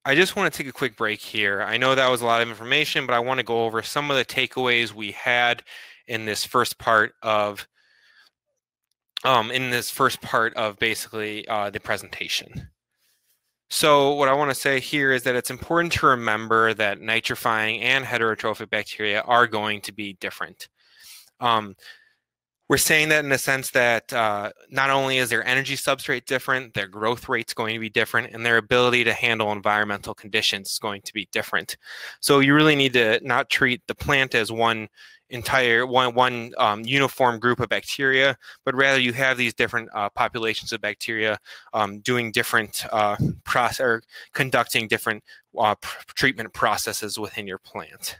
A: I just want to take a quick break here. I know that was a lot of information, but I want to go over some of the takeaways we had in this first part of um, in this first part of basically uh, the presentation. So what I want to say here is that it's important to remember that nitrifying and heterotrophic bacteria are going to be different. Um, we're saying that in the sense that uh, not only is their energy substrate different, their growth rate's going to be different, and their ability to handle environmental conditions is going to be different. So you really need to not treat the plant as one entire one one um, uniform group of bacteria, but rather you have these different uh, populations of bacteria um, doing different uh, process or conducting different uh, treatment processes within your plant.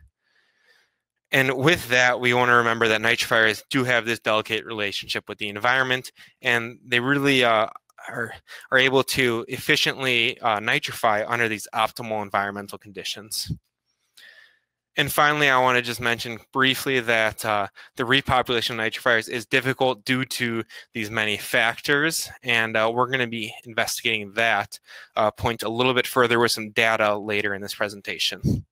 A: And with that, we want to remember that nitrifiers do have this delicate relationship with the environment, and they really uh, are, are able to efficiently uh, nitrify under these optimal environmental conditions. And finally, I want to just mention briefly that uh, the repopulation of nitrifiers is difficult due to these many factors, and uh, we're going to be investigating that uh, point a little bit further with some data later in this presentation.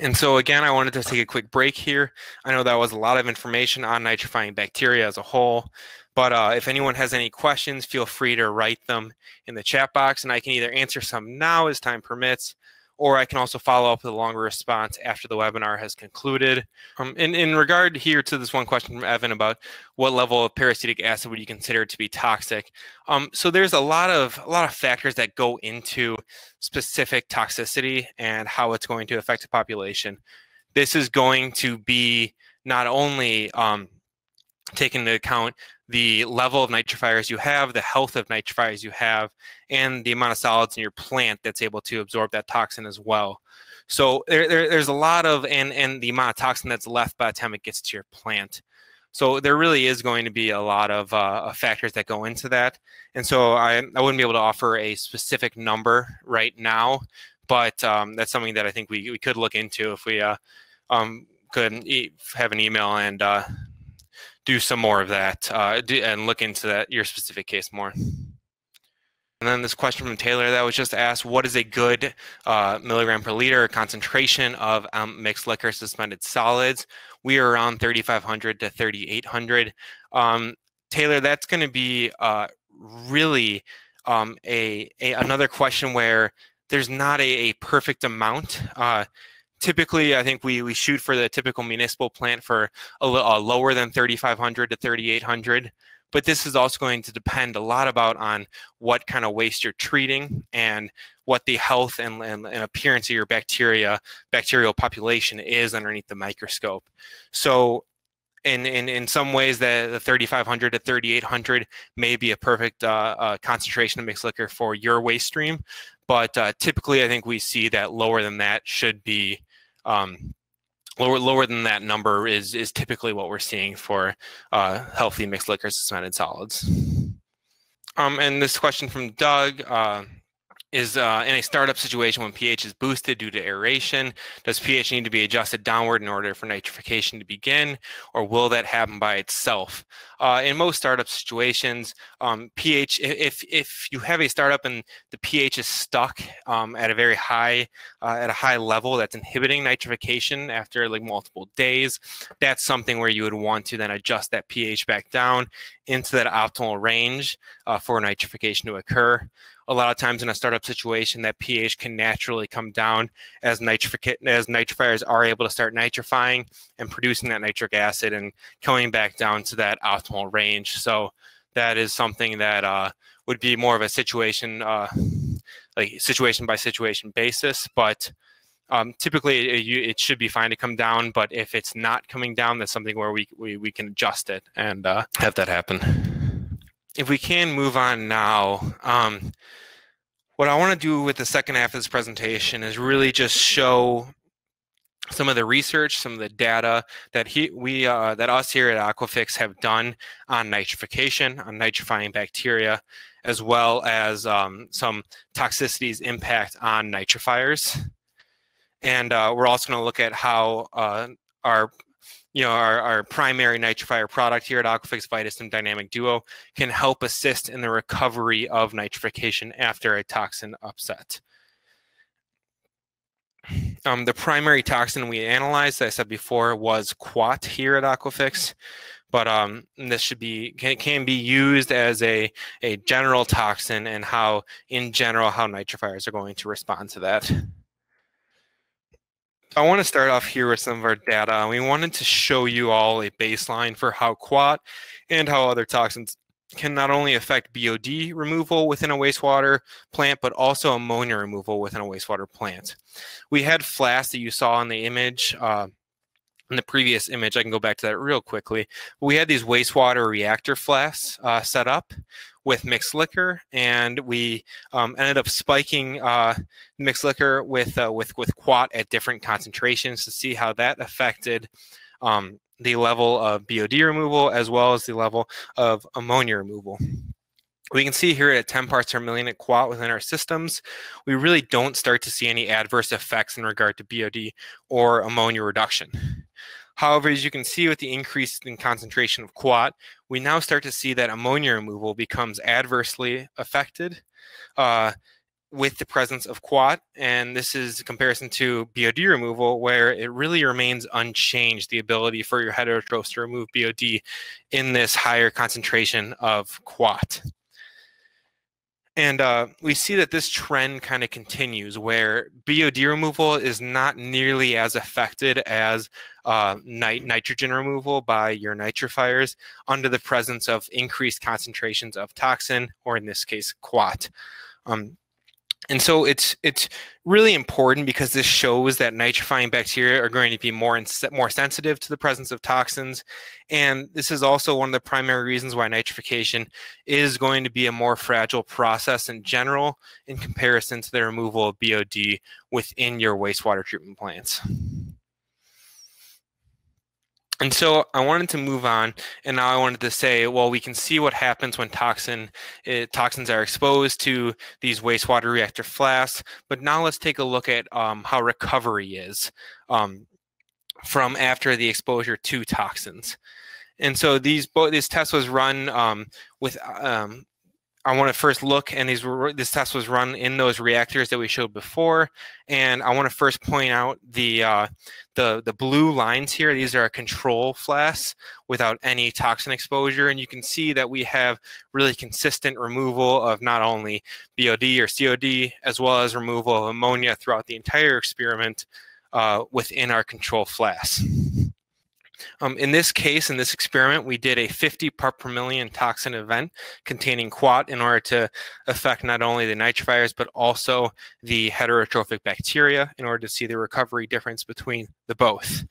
A: And so again, I wanted to take a quick break here. I know that was a lot of information on nitrifying bacteria as a whole, but uh, if anyone has any questions, feel free to write them in the chat box, and I can either answer some now as time permits, or I can also follow up with a longer response after the webinar has concluded. Um, in, in regard here to this one question from Evan about what level of peracetic acid would you consider to be toxic? Um, so there's a lot of a lot of factors that go into specific toxicity and how it's going to affect the population. This is going to be not only um, taken into account the level of nitrifiers you have, the health of nitrifiers you have, and the amount of solids in your plant that's able to absorb that toxin as well. So there, there, there's a lot of, and, and the amount of toxin that's left by the time it gets to your plant. So there really is going to be a lot of uh, factors that go into that. And so I, I wouldn't be able to offer a specific number right now, but um, that's something that I think we, we could look into if we uh, um, could e have an email and uh, do some more of that uh, do, and look into that your specific case more. And then this question from Taylor that was just asked, what is a good uh, milligram per liter concentration of um, mixed liquor suspended solids? We are around 3,500 to 3,800. Um, Taylor, that's going to be uh, really um, a, a, another question where there's not a, a perfect amount. Uh, typically, I think we, we shoot for the typical municipal plant for a, a lower than 3,500 to 3,800 but this is also going to depend a lot about on what kind of waste you're treating and what the health and, and, and, appearance of your bacteria bacterial population is underneath the microscope. So in, in, in some ways the, the 3500 to 3800 may be a perfect uh, uh, concentration of mixed liquor for your waste stream. But uh, typically i think we see that lower than that should be um, lower lower than that number is is typically what we're seeing for uh, healthy mixed liquor suspended solids. Um, and this question from Doug. Uh, is uh, in a startup situation when pH is boosted due to aeration, does pH need to be adjusted downward in order for nitrification to begin, or will that happen by itself? Uh, in most startup situations, um, pH, if, if you have a startup and the pH is stuck um, at a very high, uh, at a high level that's inhibiting nitrification after like multiple days, that's something where you would want to then adjust that pH back down into that optimal range uh, for nitrification to occur a lot of times in a startup situation that pH can naturally come down as nitrific as nitrifiers are able to start nitrifying and producing that nitric acid and coming back down to that optimal range. So that is something that uh, would be more of a situation uh, like situation by situation basis, but um, typically it, it, should be fine to come down. But if it's not coming down, that's something where we we, we can adjust it and uh, have that happen if we can move on now, um, what I want to do with the second half of this presentation is really just show some of the research, some of the data that he, we, uh, that us here at Aquafix have done on nitrification, on nitrifying bacteria, as well as um, some toxicities impact on nitrifiers. And uh, we're also going to look at how uh, our you know, our, our primary nitrifier product here at Aquafix VitaStim Dynamic Duo can help assist in the recovery of nitrification after a toxin upset. Um, the primary toxin we analyzed, I said before, was quat here at Aquafix, but um, this should be can, can be used as a a general toxin and how, in general, how nitrifiers are going to respond to that. I want to start off here with some of our data. We wanted to show you all a baseline for how quat and how other toxins can not only affect BOD removal within a wastewater plant, but also ammonia removal within a wastewater plant. We had flasks that you saw in the image. Uh, in the previous image, I can go back to that real quickly. We had these wastewater reactor flasks uh, set up with mixed liquor, and we um, ended up spiking uh, mixed liquor with uh, with with quat at different concentrations to see how that affected um, the level of BOD removal as well as the level of ammonia removal. We can see here at 10 parts per million at quat within our systems, we really don't start to see any adverse effects in regard to BOD or ammonia reduction. However, as you can see with the increase in concentration of quat, we now start to see that ammonia removal becomes adversely affected uh, with the presence of quat. And this is a comparison to BOD removal, where it really remains unchanged, the ability for your heterotrophs to remove BOD in this higher concentration of quat. And uh, we see that this trend kind of continues where BOD removal is not nearly as affected as uh, nit nitrogen removal by your nitrifiers under the presence of increased concentrations of toxin, or in this case, quat. Um, and so it's it's really important because this shows that nitrifying bacteria are going to be more more sensitive to the presence of toxins, and this is also one of the primary reasons why nitrification is going to be a more fragile process in general in comparison to the removal of BOD within your wastewater treatment plants. And so I wanted to move on, and now I wanted to say, well, we can see what happens when toxin eh, toxins are exposed to these wastewater reactor flasks. But now let's take a look at um, how recovery is um, from after the exposure to toxins. And so these both this test was run um, with um, I want to first look, and these were this test was run in those reactors that we showed before, and I want to first point out the uh, the the blue lines here. These are control flasks without any toxin exposure, and you can see that we have really consistent removal of not only BOD or COD as well as removal of ammonia throughout the entire experiment uh, within our control flasks. Um, in this case, in this experiment, we did a 50 part per million toxin event containing quat in order to affect not only the nitrifiers, but also the heterotrophic bacteria in order to see the recovery difference between the both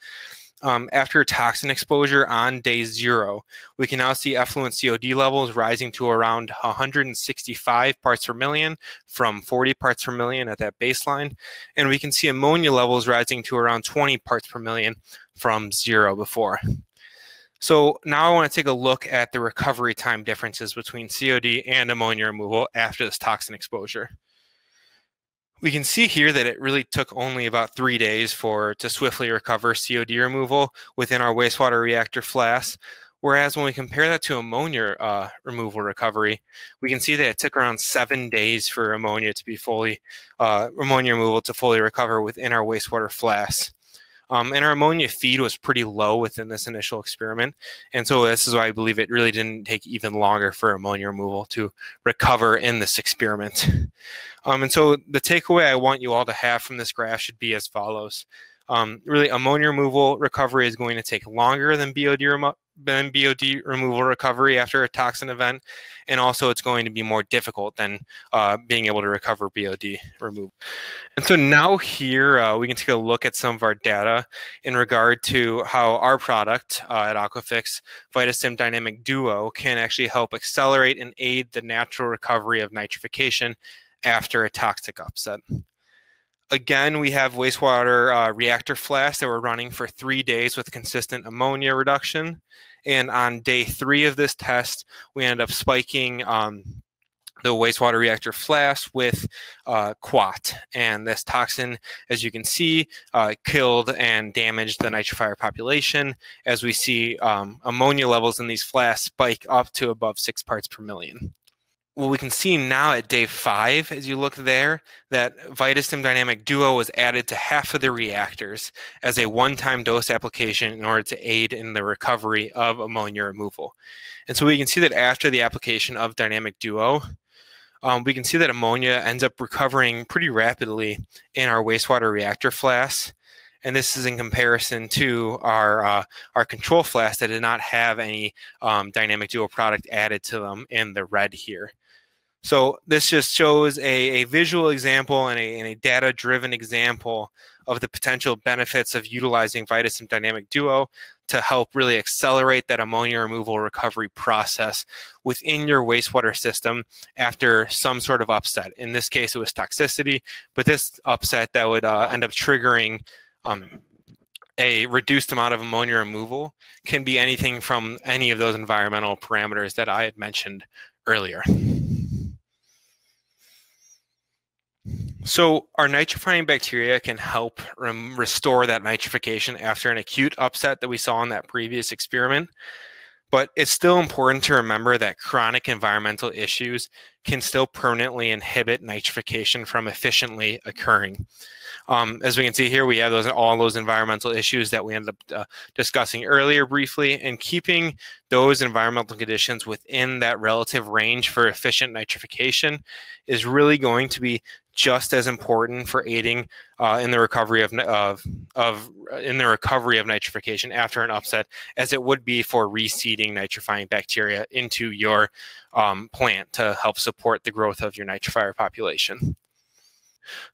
A: um, after toxin exposure on day zero, we can now see effluent COD levels rising to around 165 parts per million from 40 parts per million at that baseline. And we can see ammonia levels rising to around 20 parts per million from zero before. So now I want to take a look at the recovery time differences between COD and ammonia removal after this toxin exposure we can see here that it really took only about three days for to swiftly recover COD removal within our wastewater reactor flask. Whereas when we compare that to ammonia uh, removal recovery, we can see that it took around seven days for ammonia to be fully, uh, ammonia removal to fully recover within our wastewater flask. Um, and our ammonia feed was pretty low within this initial experiment. And so this is why I believe it really didn't take even longer for ammonia removal to recover in this experiment. (laughs) Um, and so the takeaway I want you all to have from this graph should be as follows. Um, really, ammonia removal recovery is going to take longer than BOD, remo than BOD removal recovery after a toxin event, and also it's going to be more difficult than uh, being able to recover BOD removal. And so now here uh, we can take a look at some of our data in regard to how our product uh, at Aquafix, VitaStim Dynamic Duo, can actually help accelerate and aid the natural recovery of nitrification after a toxic upset. Again, we have wastewater uh, reactor flasks that were running for three days with consistent ammonia reduction. And on day three of this test, we ended up spiking um, the wastewater reactor flask with uh, quat. And this toxin, as you can see, uh, killed and damaged the nitrifier population as we see um, ammonia levels in these flasks spike up to above six parts per million well, we can see now at day five, as you look there, that VitaStim Dynamic Duo was added to half of the reactors as a one-time dose application in order to aid in the recovery of ammonia removal. And so we can see that after the application of Dynamic Duo, um, we can see that ammonia ends up recovering pretty rapidly in our wastewater reactor flasks. And this is in comparison to our uh, our control flasks that did not have any um, Dynamic Duo product added to them in the red here. So this just shows a, a visual example and a, and a data-driven example of the potential benefits of utilizing VitaStim Dynamic Duo to help really accelerate that ammonia removal recovery process within your wastewater system after some sort of upset. In this case, it was toxicity, but this upset that would uh, end up triggering um, a reduced amount of ammonia removal can be anything from any of those environmental parameters that I had mentioned earlier. So our nitrifying bacteria can help restore that nitrification after an acute upset that we saw in that previous experiment. But it's still important to remember that chronic environmental issues can still permanently inhibit nitrification from efficiently occurring. Um, as we can see here, we have those all those environmental issues that we ended up uh, discussing earlier briefly, and keeping those environmental conditions within that relative range for efficient nitrification is really going to be just as important for aiding uh, in the recovery of, of, of in the recovery of nitrification after an upset as it would be for reseeding nitrifying bacteria into your um, plant to help support the growth of your nitrifier population.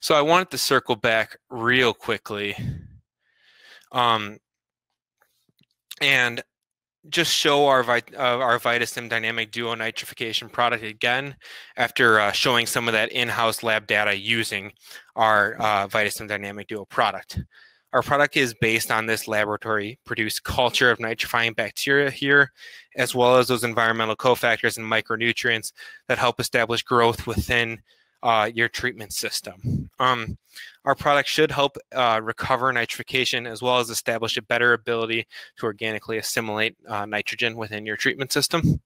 A: So I wanted to circle back real quickly um, and just show our, uh, our VitaStim dynamic duo nitrification product again after uh, showing some of that in-house lab data using our uh, dynamic duo product. Our product is based on this laboratory produced culture of nitrifying bacteria here, as well as those environmental cofactors and micronutrients that help establish growth within uh, your treatment system. Um, our product should help uh, recover nitrification as well as establish a better ability to organically assimilate uh, nitrogen within your treatment system.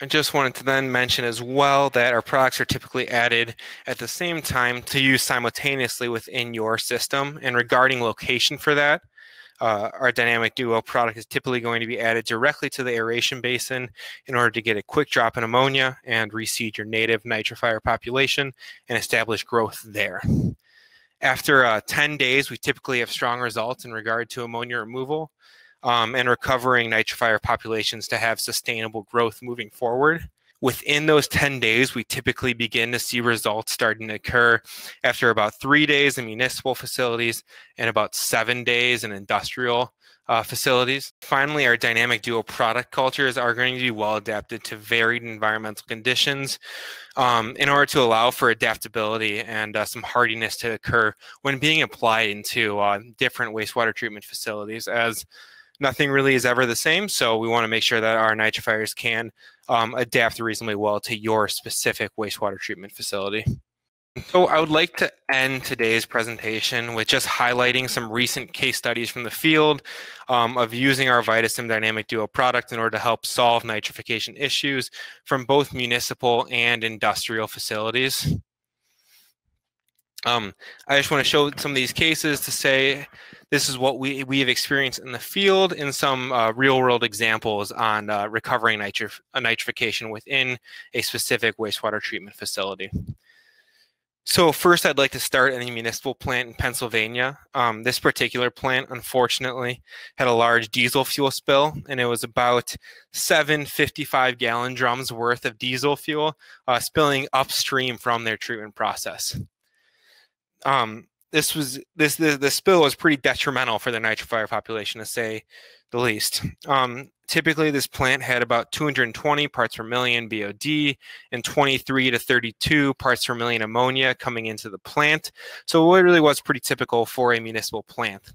A: I just wanted to then mention as well that our products are typically added at the same time to use simultaneously within your system. And regarding location for that, uh, our Dynamic Duo product is typically going to be added directly to the aeration basin in order to get a quick drop in ammonia and reseed your native nitrifier population and establish growth there. After uh, 10 days, we typically have strong results in regard to ammonia removal um, and recovering nitrifier populations to have sustainable growth moving forward. Within those 10 days, we typically begin to see results starting to occur after about three days in municipal facilities and about seven days in industrial uh, facilities. Finally, our dynamic duo product cultures are going to be well adapted to varied environmental conditions um, in order to allow for adaptability and uh, some hardiness to occur when being applied into uh, different wastewater treatment facilities as nothing really is ever the same. So we want to make sure that our nitrifiers can um, adapt reasonably well to your specific wastewater treatment facility. So I would like to end today's presentation with just highlighting some recent case studies from the field um, of using our VitaStim Dynamic Duo product in order to help solve nitrification issues from both municipal and industrial facilities. Um, I just want to show some of these cases to say this is what we, we have experienced in the field in some uh, real world examples on uh, recovering nitrif nitrification within a specific wastewater treatment facility. So first, I'd like to start in a municipal plant in Pennsylvania. Um, this particular plant, unfortunately, had a large diesel fuel spill, and it was about seven 55-gallon drums worth of diesel fuel uh, spilling upstream from their treatment process um, this was this the, the spill was pretty detrimental for the nitrifier population to say the least. Um, typically, this plant had about 220 parts per million BOD and 23 to 32 parts per million ammonia coming into the plant. So it really was pretty typical for a municipal plant.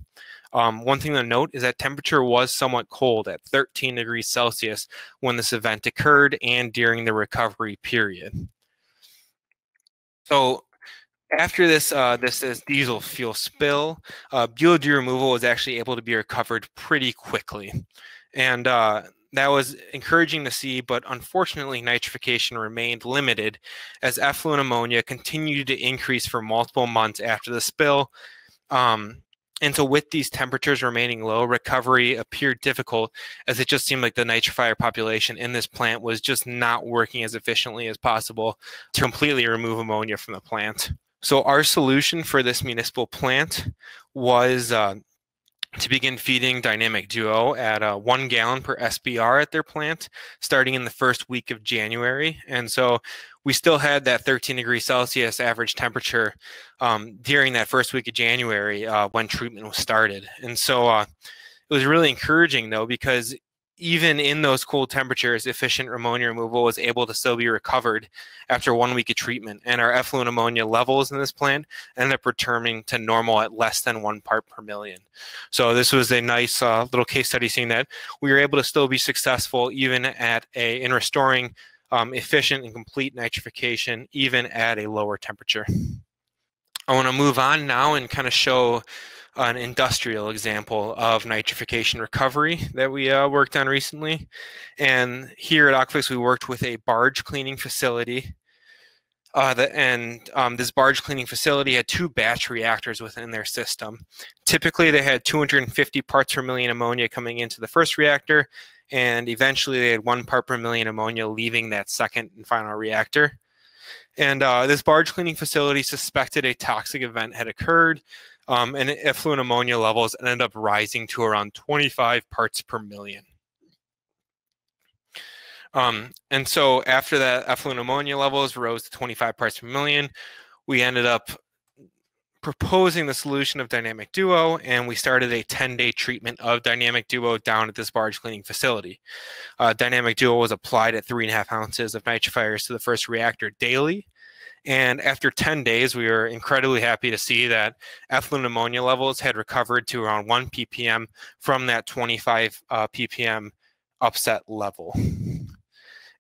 A: Um, one thing to note is that temperature was somewhat cold at 13 degrees Celsius when this event occurred and during the recovery period. So after this, uh, this, this diesel fuel spill, uh, BOD removal was actually able to be recovered pretty quickly. And uh, that was encouraging to see, but unfortunately, nitrification remained limited as effluent ammonia continued to increase for multiple months after the spill. Um, and so, with these temperatures remaining low, recovery appeared difficult as it just seemed like the nitrifier population in this plant was just not working as efficiently as possible to completely remove ammonia from the plant. So our solution for this municipal plant was uh, to begin feeding Dynamic Duo at uh, one gallon per SBR at their plant, starting in the first week of January. And so we still had that 13 degrees Celsius average temperature um, during that first week of January uh, when treatment was started. And so uh, it was really encouraging though because even in those cold temperatures, efficient ammonia removal was able to still be recovered after one week of treatment. And our effluent ammonia levels in this plant ended up returning to normal at less than one part per million. So this was a nice uh, little case study seeing that we were able to still be successful even at a in restoring um, efficient and complete nitrification even at a lower temperature. I want to move on now and kind of show an industrial example of nitrification recovery that we uh, worked on recently. And here at Aquafix, we worked with a barge cleaning facility. Uh, the, and um, this barge cleaning facility had two batch reactors within their system. Typically, they had 250 parts per million ammonia coming into the first reactor, and eventually they had one part per million ammonia leaving that second and final reactor. And uh, this barge cleaning facility suspected a toxic event had occurred, um, and effluent ammonia levels ended up rising to around 25 parts per million. Um, and so after that effluent ammonia levels rose to 25 parts per million, we ended up proposing the solution of Dynamic Duo, and we started a 10-day treatment of Dynamic Duo down at this barge cleaning facility. Uh, Dynamic Duo was applied at three and a half ounces of nitrifiers to the first reactor daily, And after 10 days, we were incredibly happy to see that effluent ammonia levels had recovered to around 1 ppm from that 25 uh, ppm upset level.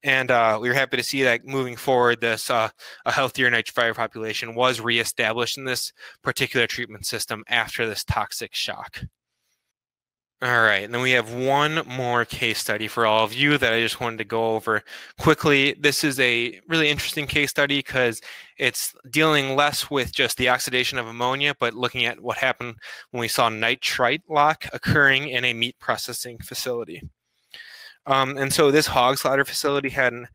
A: And uh, we were happy to see that moving forward, this uh, a healthier nitrifier population was reestablished in this particular treatment system after this toxic shock. All right, and then we have one more case study for all of you that I just wanted to go over quickly. This is a really interesting case study because it's dealing less with just the oxidation of ammonia, but looking at what happened when we saw nitrite lock occurring in a meat processing facility. Um, and so this hog slaughter facility had an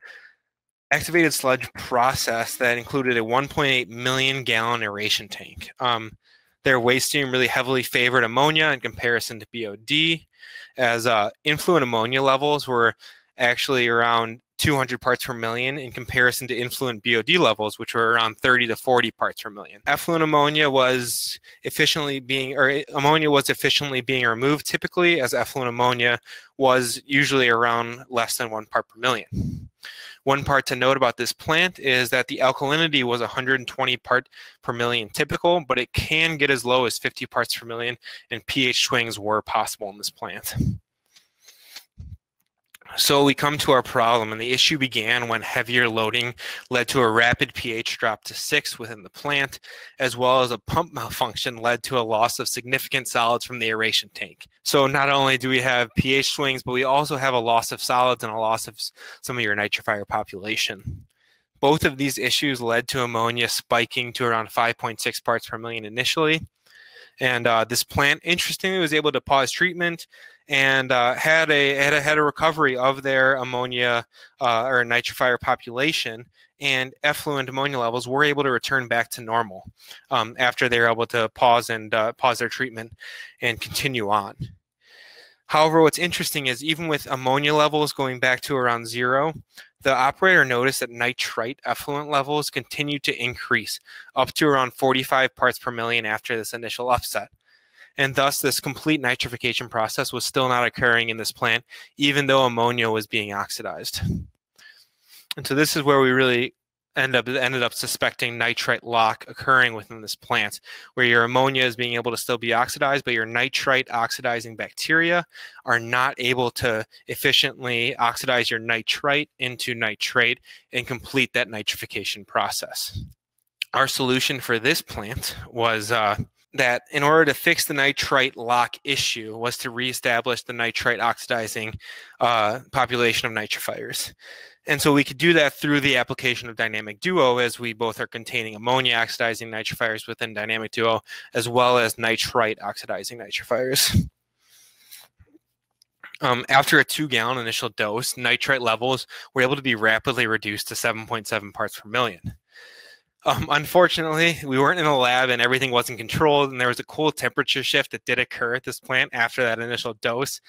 A: activated sludge process that included a 1.8 million gallon aeration tank. Um, their waste stream really heavily favored ammonia in comparison to BOD, as uh, influent ammonia levels were actually around 200 parts per million in comparison to influent BOD levels, which were around 30 to 40 parts per million. Effluent ammonia was efficiently being, or ammonia was efficiently being removed typically, as effluent ammonia was usually around less than one part per million. One part to note about this plant is that the alkalinity was 120 part per million typical, but it can get as low as 50 parts per million, and pH swings were possible in this plant. So we come to our problem, and the issue began when heavier loading led to a rapid pH drop to six within the plant, as well as a pump malfunction led to a loss of significant solids from the aeration tank. So not only do we have pH swings, but we also have a loss of solids and a loss of some of your nitrifier population. Both of these issues led to ammonia spiking to around 5.6 parts per million initially. And uh, this plant, interestingly, was able to pause treatment and uh, had a had a had a recovery of their ammonia uh, or nitrifier population, and effluent ammonia levels were able to return back to normal um, after they were able to pause and uh, pause their treatment and continue on. However, what's interesting is even with ammonia levels going back to around zero, the operator noticed that nitrite effluent levels continued to increase up to around 45 parts per million after this initial upset and thus this complete nitrification process was still not occurring in this plant, even though ammonia was being oxidized. And so this is where we really end up ended up suspecting nitrite lock occurring within this plant, where your ammonia is being able to still be oxidized, but your nitrite oxidizing bacteria are not able to efficiently oxidize your nitrite into nitrate and complete that nitrification process. Our solution for this plant was uh, that in order to fix the nitrite lock issue was to reestablish the nitrite oxidizing uh, population of nitrifiers. And so we could do that through the application of Dynamic Duo as we both are containing ammonia oxidizing nitrifiers within Dynamic Duo as well as nitrite oxidizing nitrifiers. Um, after a two gallon initial dose, nitrite levels were able to be rapidly reduced to 7.7 parts per million. Um, unfortunately, we weren't in a lab and everything wasn't controlled, and there was a cool temperature shift that did occur at this plant after that initial dose.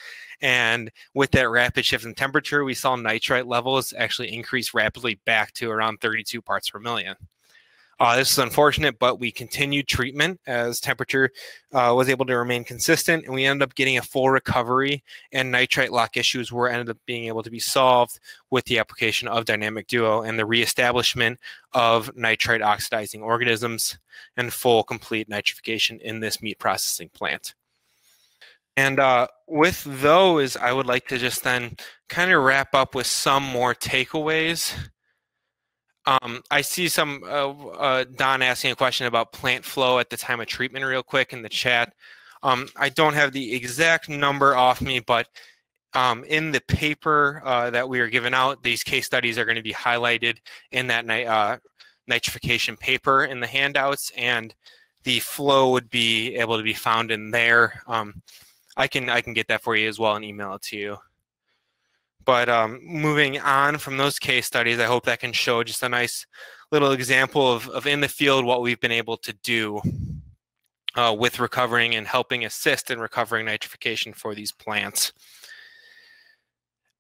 A: And with that rapid shift in temperature, we saw nitrite levels actually increase rapidly back to around 32 parts per million. Uh, this is unfortunate, but we continued treatment as temperature uh, was able to remain consistent, and we ended up getting a full recovery. And nitrite lock issues were ended up being able to be solved with the application of Dynamic Duo and the reestablishment of nitrite oxidizing organisms and full complete nitrification in this meat processing plant. And uh, with those, I would like to just then kind of wrap up with some more takeaways um, I see some uh, uh, Don asking a question about plant flow at the time of treatment, real quick in the chat. Um, I don't have the exact number off me, but um, in the paper uh, that we are giving out, these case studies are going to be highlighted in that uh, nitrification paper in the handouts, and the flow would be able to be found in there. Um, I can I can get that for you as well and email it to you. But um, moving on from those case studies, I hope that can show just a nice little example of, of in the field what we've been able to do uh, with recovering and helping assist in recovering nitrification for these plants.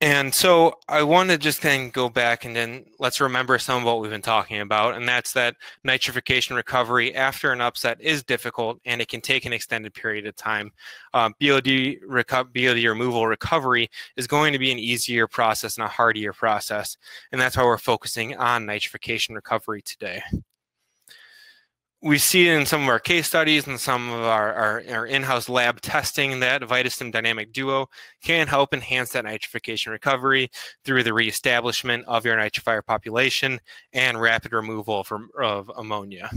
A: And so I want to just then go back and then let's remember some of what we've been talking about. And that's that nitrification recovery after an upset is difficult and it can take an extended period of time. Um, BOD, BOD removal recovery is going to be an easier process and a hardier process. And that's why we're focusing on nitrification recovery today we see in some of our case studies and some of our, our, our in-house lab testing that VitaStim Dynamic Duo can help enhance that nitrification recovery through the reestablishment of your nitrifier population and rapid removal from, of ammonia.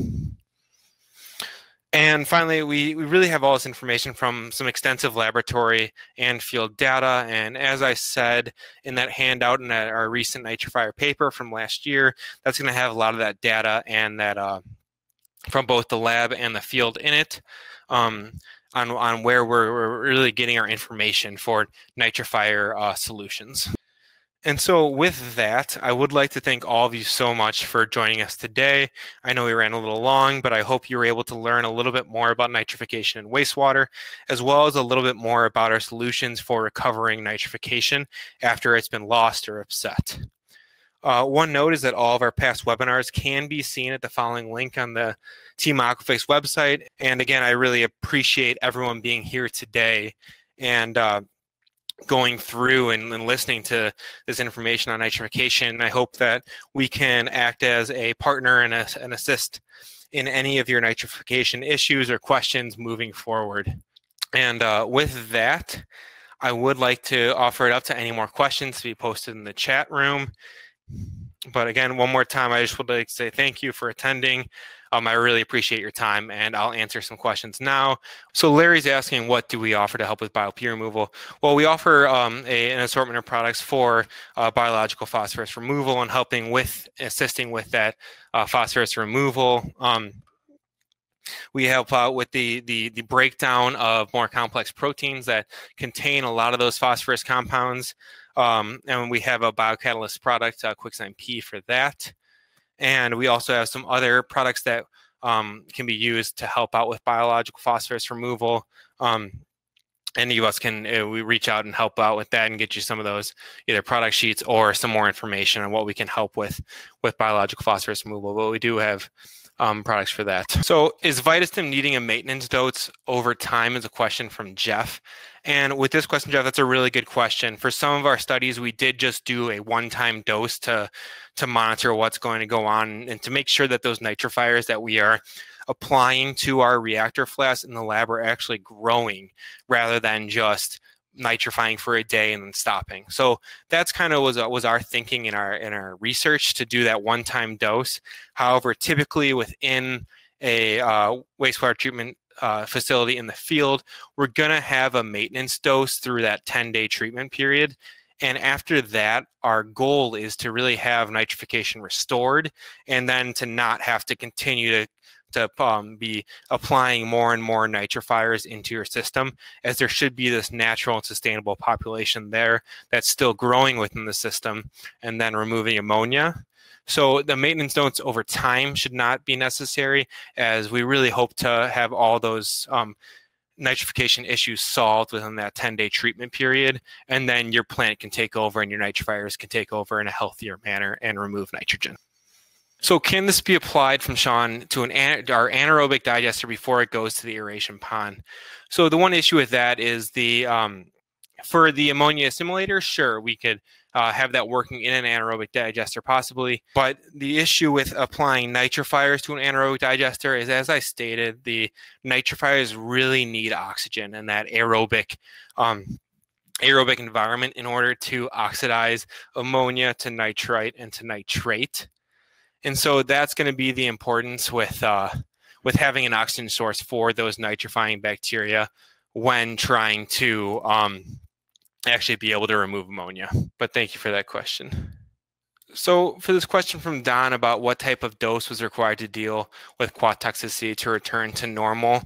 A: And finally, we, we really have all this information from some extensive laboratory and field data. And as I said in that handout in our recent nitrifier paper from last year, that's going to have a lot of that data and that uh, from both the lab and the field in it um, on, on where we're, we're, really getting our information for nitrifier uh, solutions. And so, with that, I would like to thank all of you so much for joining us today. I know we ran a little long, but I hope you were able to learn a little bit more about nitrification in wastewater, as well as a little bit more about our solutions for recovering nitrification after it's been lost or upset. Uh, one note is that all of our past webinars can be seen at the following link on the Team Aquafix website. And again, I really appreciate everyone being here today and uh, going through and, and, listening to this information on nitrification. I hope that we can act as a partner and, a, and assist in any of your nitrification issues or questions moving forward. And uh, with that, I would like to offer it up to any more questions to be posted in the chat room. But again, one more time, I just would like to say thank you for attending. Um, I really appreciate your time and I'll answer some questions now. So Larry's asking, what do we offer to help with BioP removal? Well, we offer um, a, an assortment of products for uh, biological phosphorus removal and helping with assisting with that uh, phosphorus removal. Um, we help out with the, the, the breakdown of more complex proteins that contain a lot of those phosphorus compounds. Um, and we have a biocatalyst product, uh, Quiczyme P for that. And we also have some other products that um, can be used to help out with biological phosphorus removal. Um, any of us can uh, we reach out and help out with that and get you some of those either product sheets or some more information on what we can help with with biological phosphorus removal. But we do have um, products for that. So is VitaStim needing a maintenance dose over time is a question from Jeff. And with this question, Jeff, that's a really good question. For some of our studies, we did just do a one-time dose to, to monitor what's going to go on and to make sure that those nitrifiers that we are applying to our reactor flasks in the lab are actually growing rather than just nitrifying for a day and then stopping. So that's kind of was was our thinking in our in our research to do that one time dose. However, typically within a uh, wastewater treatment uh, facility in the field, we're going to have a maintenance dose through that 10 day treatment period. And after that, our goal is to really have nitrification restored and then to not have to continue to to um, be applying more and more nitrifiers into your system, as there should be this natural and sustainable population there that's still growing within the system, and then removing ammonia. So the maintenance notes over time should not be necessary, as we really hope to have all those um, nitrification issues solved within that 10-day treatment period, and then your plant can take over and your nitrifiers can take over in a healthier manner and remove nitrogen. So can this be applied from Sean to an our anaerobic digester before it goes to the aeration pond? So the one issue with that is the um, for the ammonia assimilator, sure, we could uh, have that working in an anaerobic digester possibly. But the issue with applying nitrifiers to an anaerobic digester is, as I stated, the nitrifiers really need oxygen and that aerobic um, aerobic environment in order to oxidize ammonia to nitrite and to nitrate. And so that's going to be the importance with uh, with having an oxygen source for those nitrifying bacteria when trying to um, actually be able to remove ammonia. But thank you for that question. So for this question from Don about what type of dose was required to deal with quat toxicity to return to normal,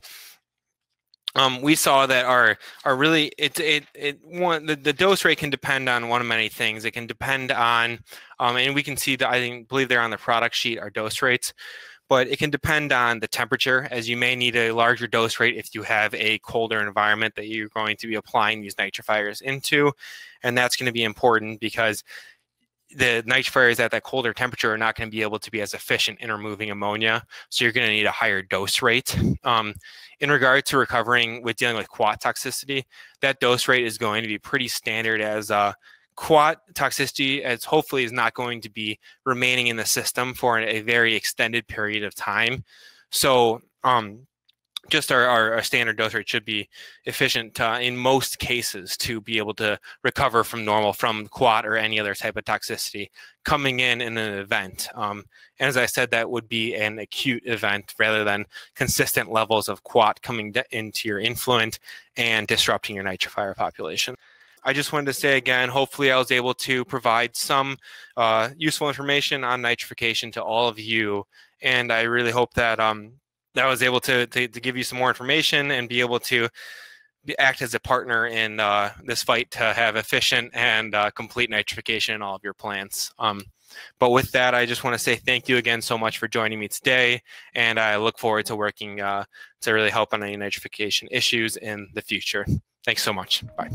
A: um, we saw that our our really it it it one the, the dose rate can depend on one of many things. It can depend on um, and we can see that I think believe they're on the product sheet our dose rates, but it can depend on the temperature as you may need a larger dose rate if you have a colder environment that you're going to be applying these nitrifiers into. And that's going to be important because the nitrifiers at that colder temperature are not going to be able to be as efficient in removing ammonia. So you're going to need a higher dose rate. Um, in regard to recovering with dealing with quat toxicity, that dose rate is going to be pretty standard as uh, quat toxicity as hopefully is not going to be remaining in the system for a very extended period of time. So um, just our, our, our, standard dose rate should be efficient uh, in most cases to be able to recover from normal from quat or any other type of toxicity coming in in an event. Um, and as I said, that would be an acute event rather than consistent levels of quat coming into your influent and disrupting your nitrifier population. I just wanted to say again, hopefully I was able to provide some uh, useful information on nitrification to all of you. And I really hope that um, that I was able to, to, to, give you some more information and be able to act as a partner in uh, this fight to have efficient and uh, complete nitrification in all of your plants. Um, but with that, I just want to say thank you again so much for joining me today. And I look forward to working uh, to really help on any nitrification issues in the future. Thanks so much. Bye.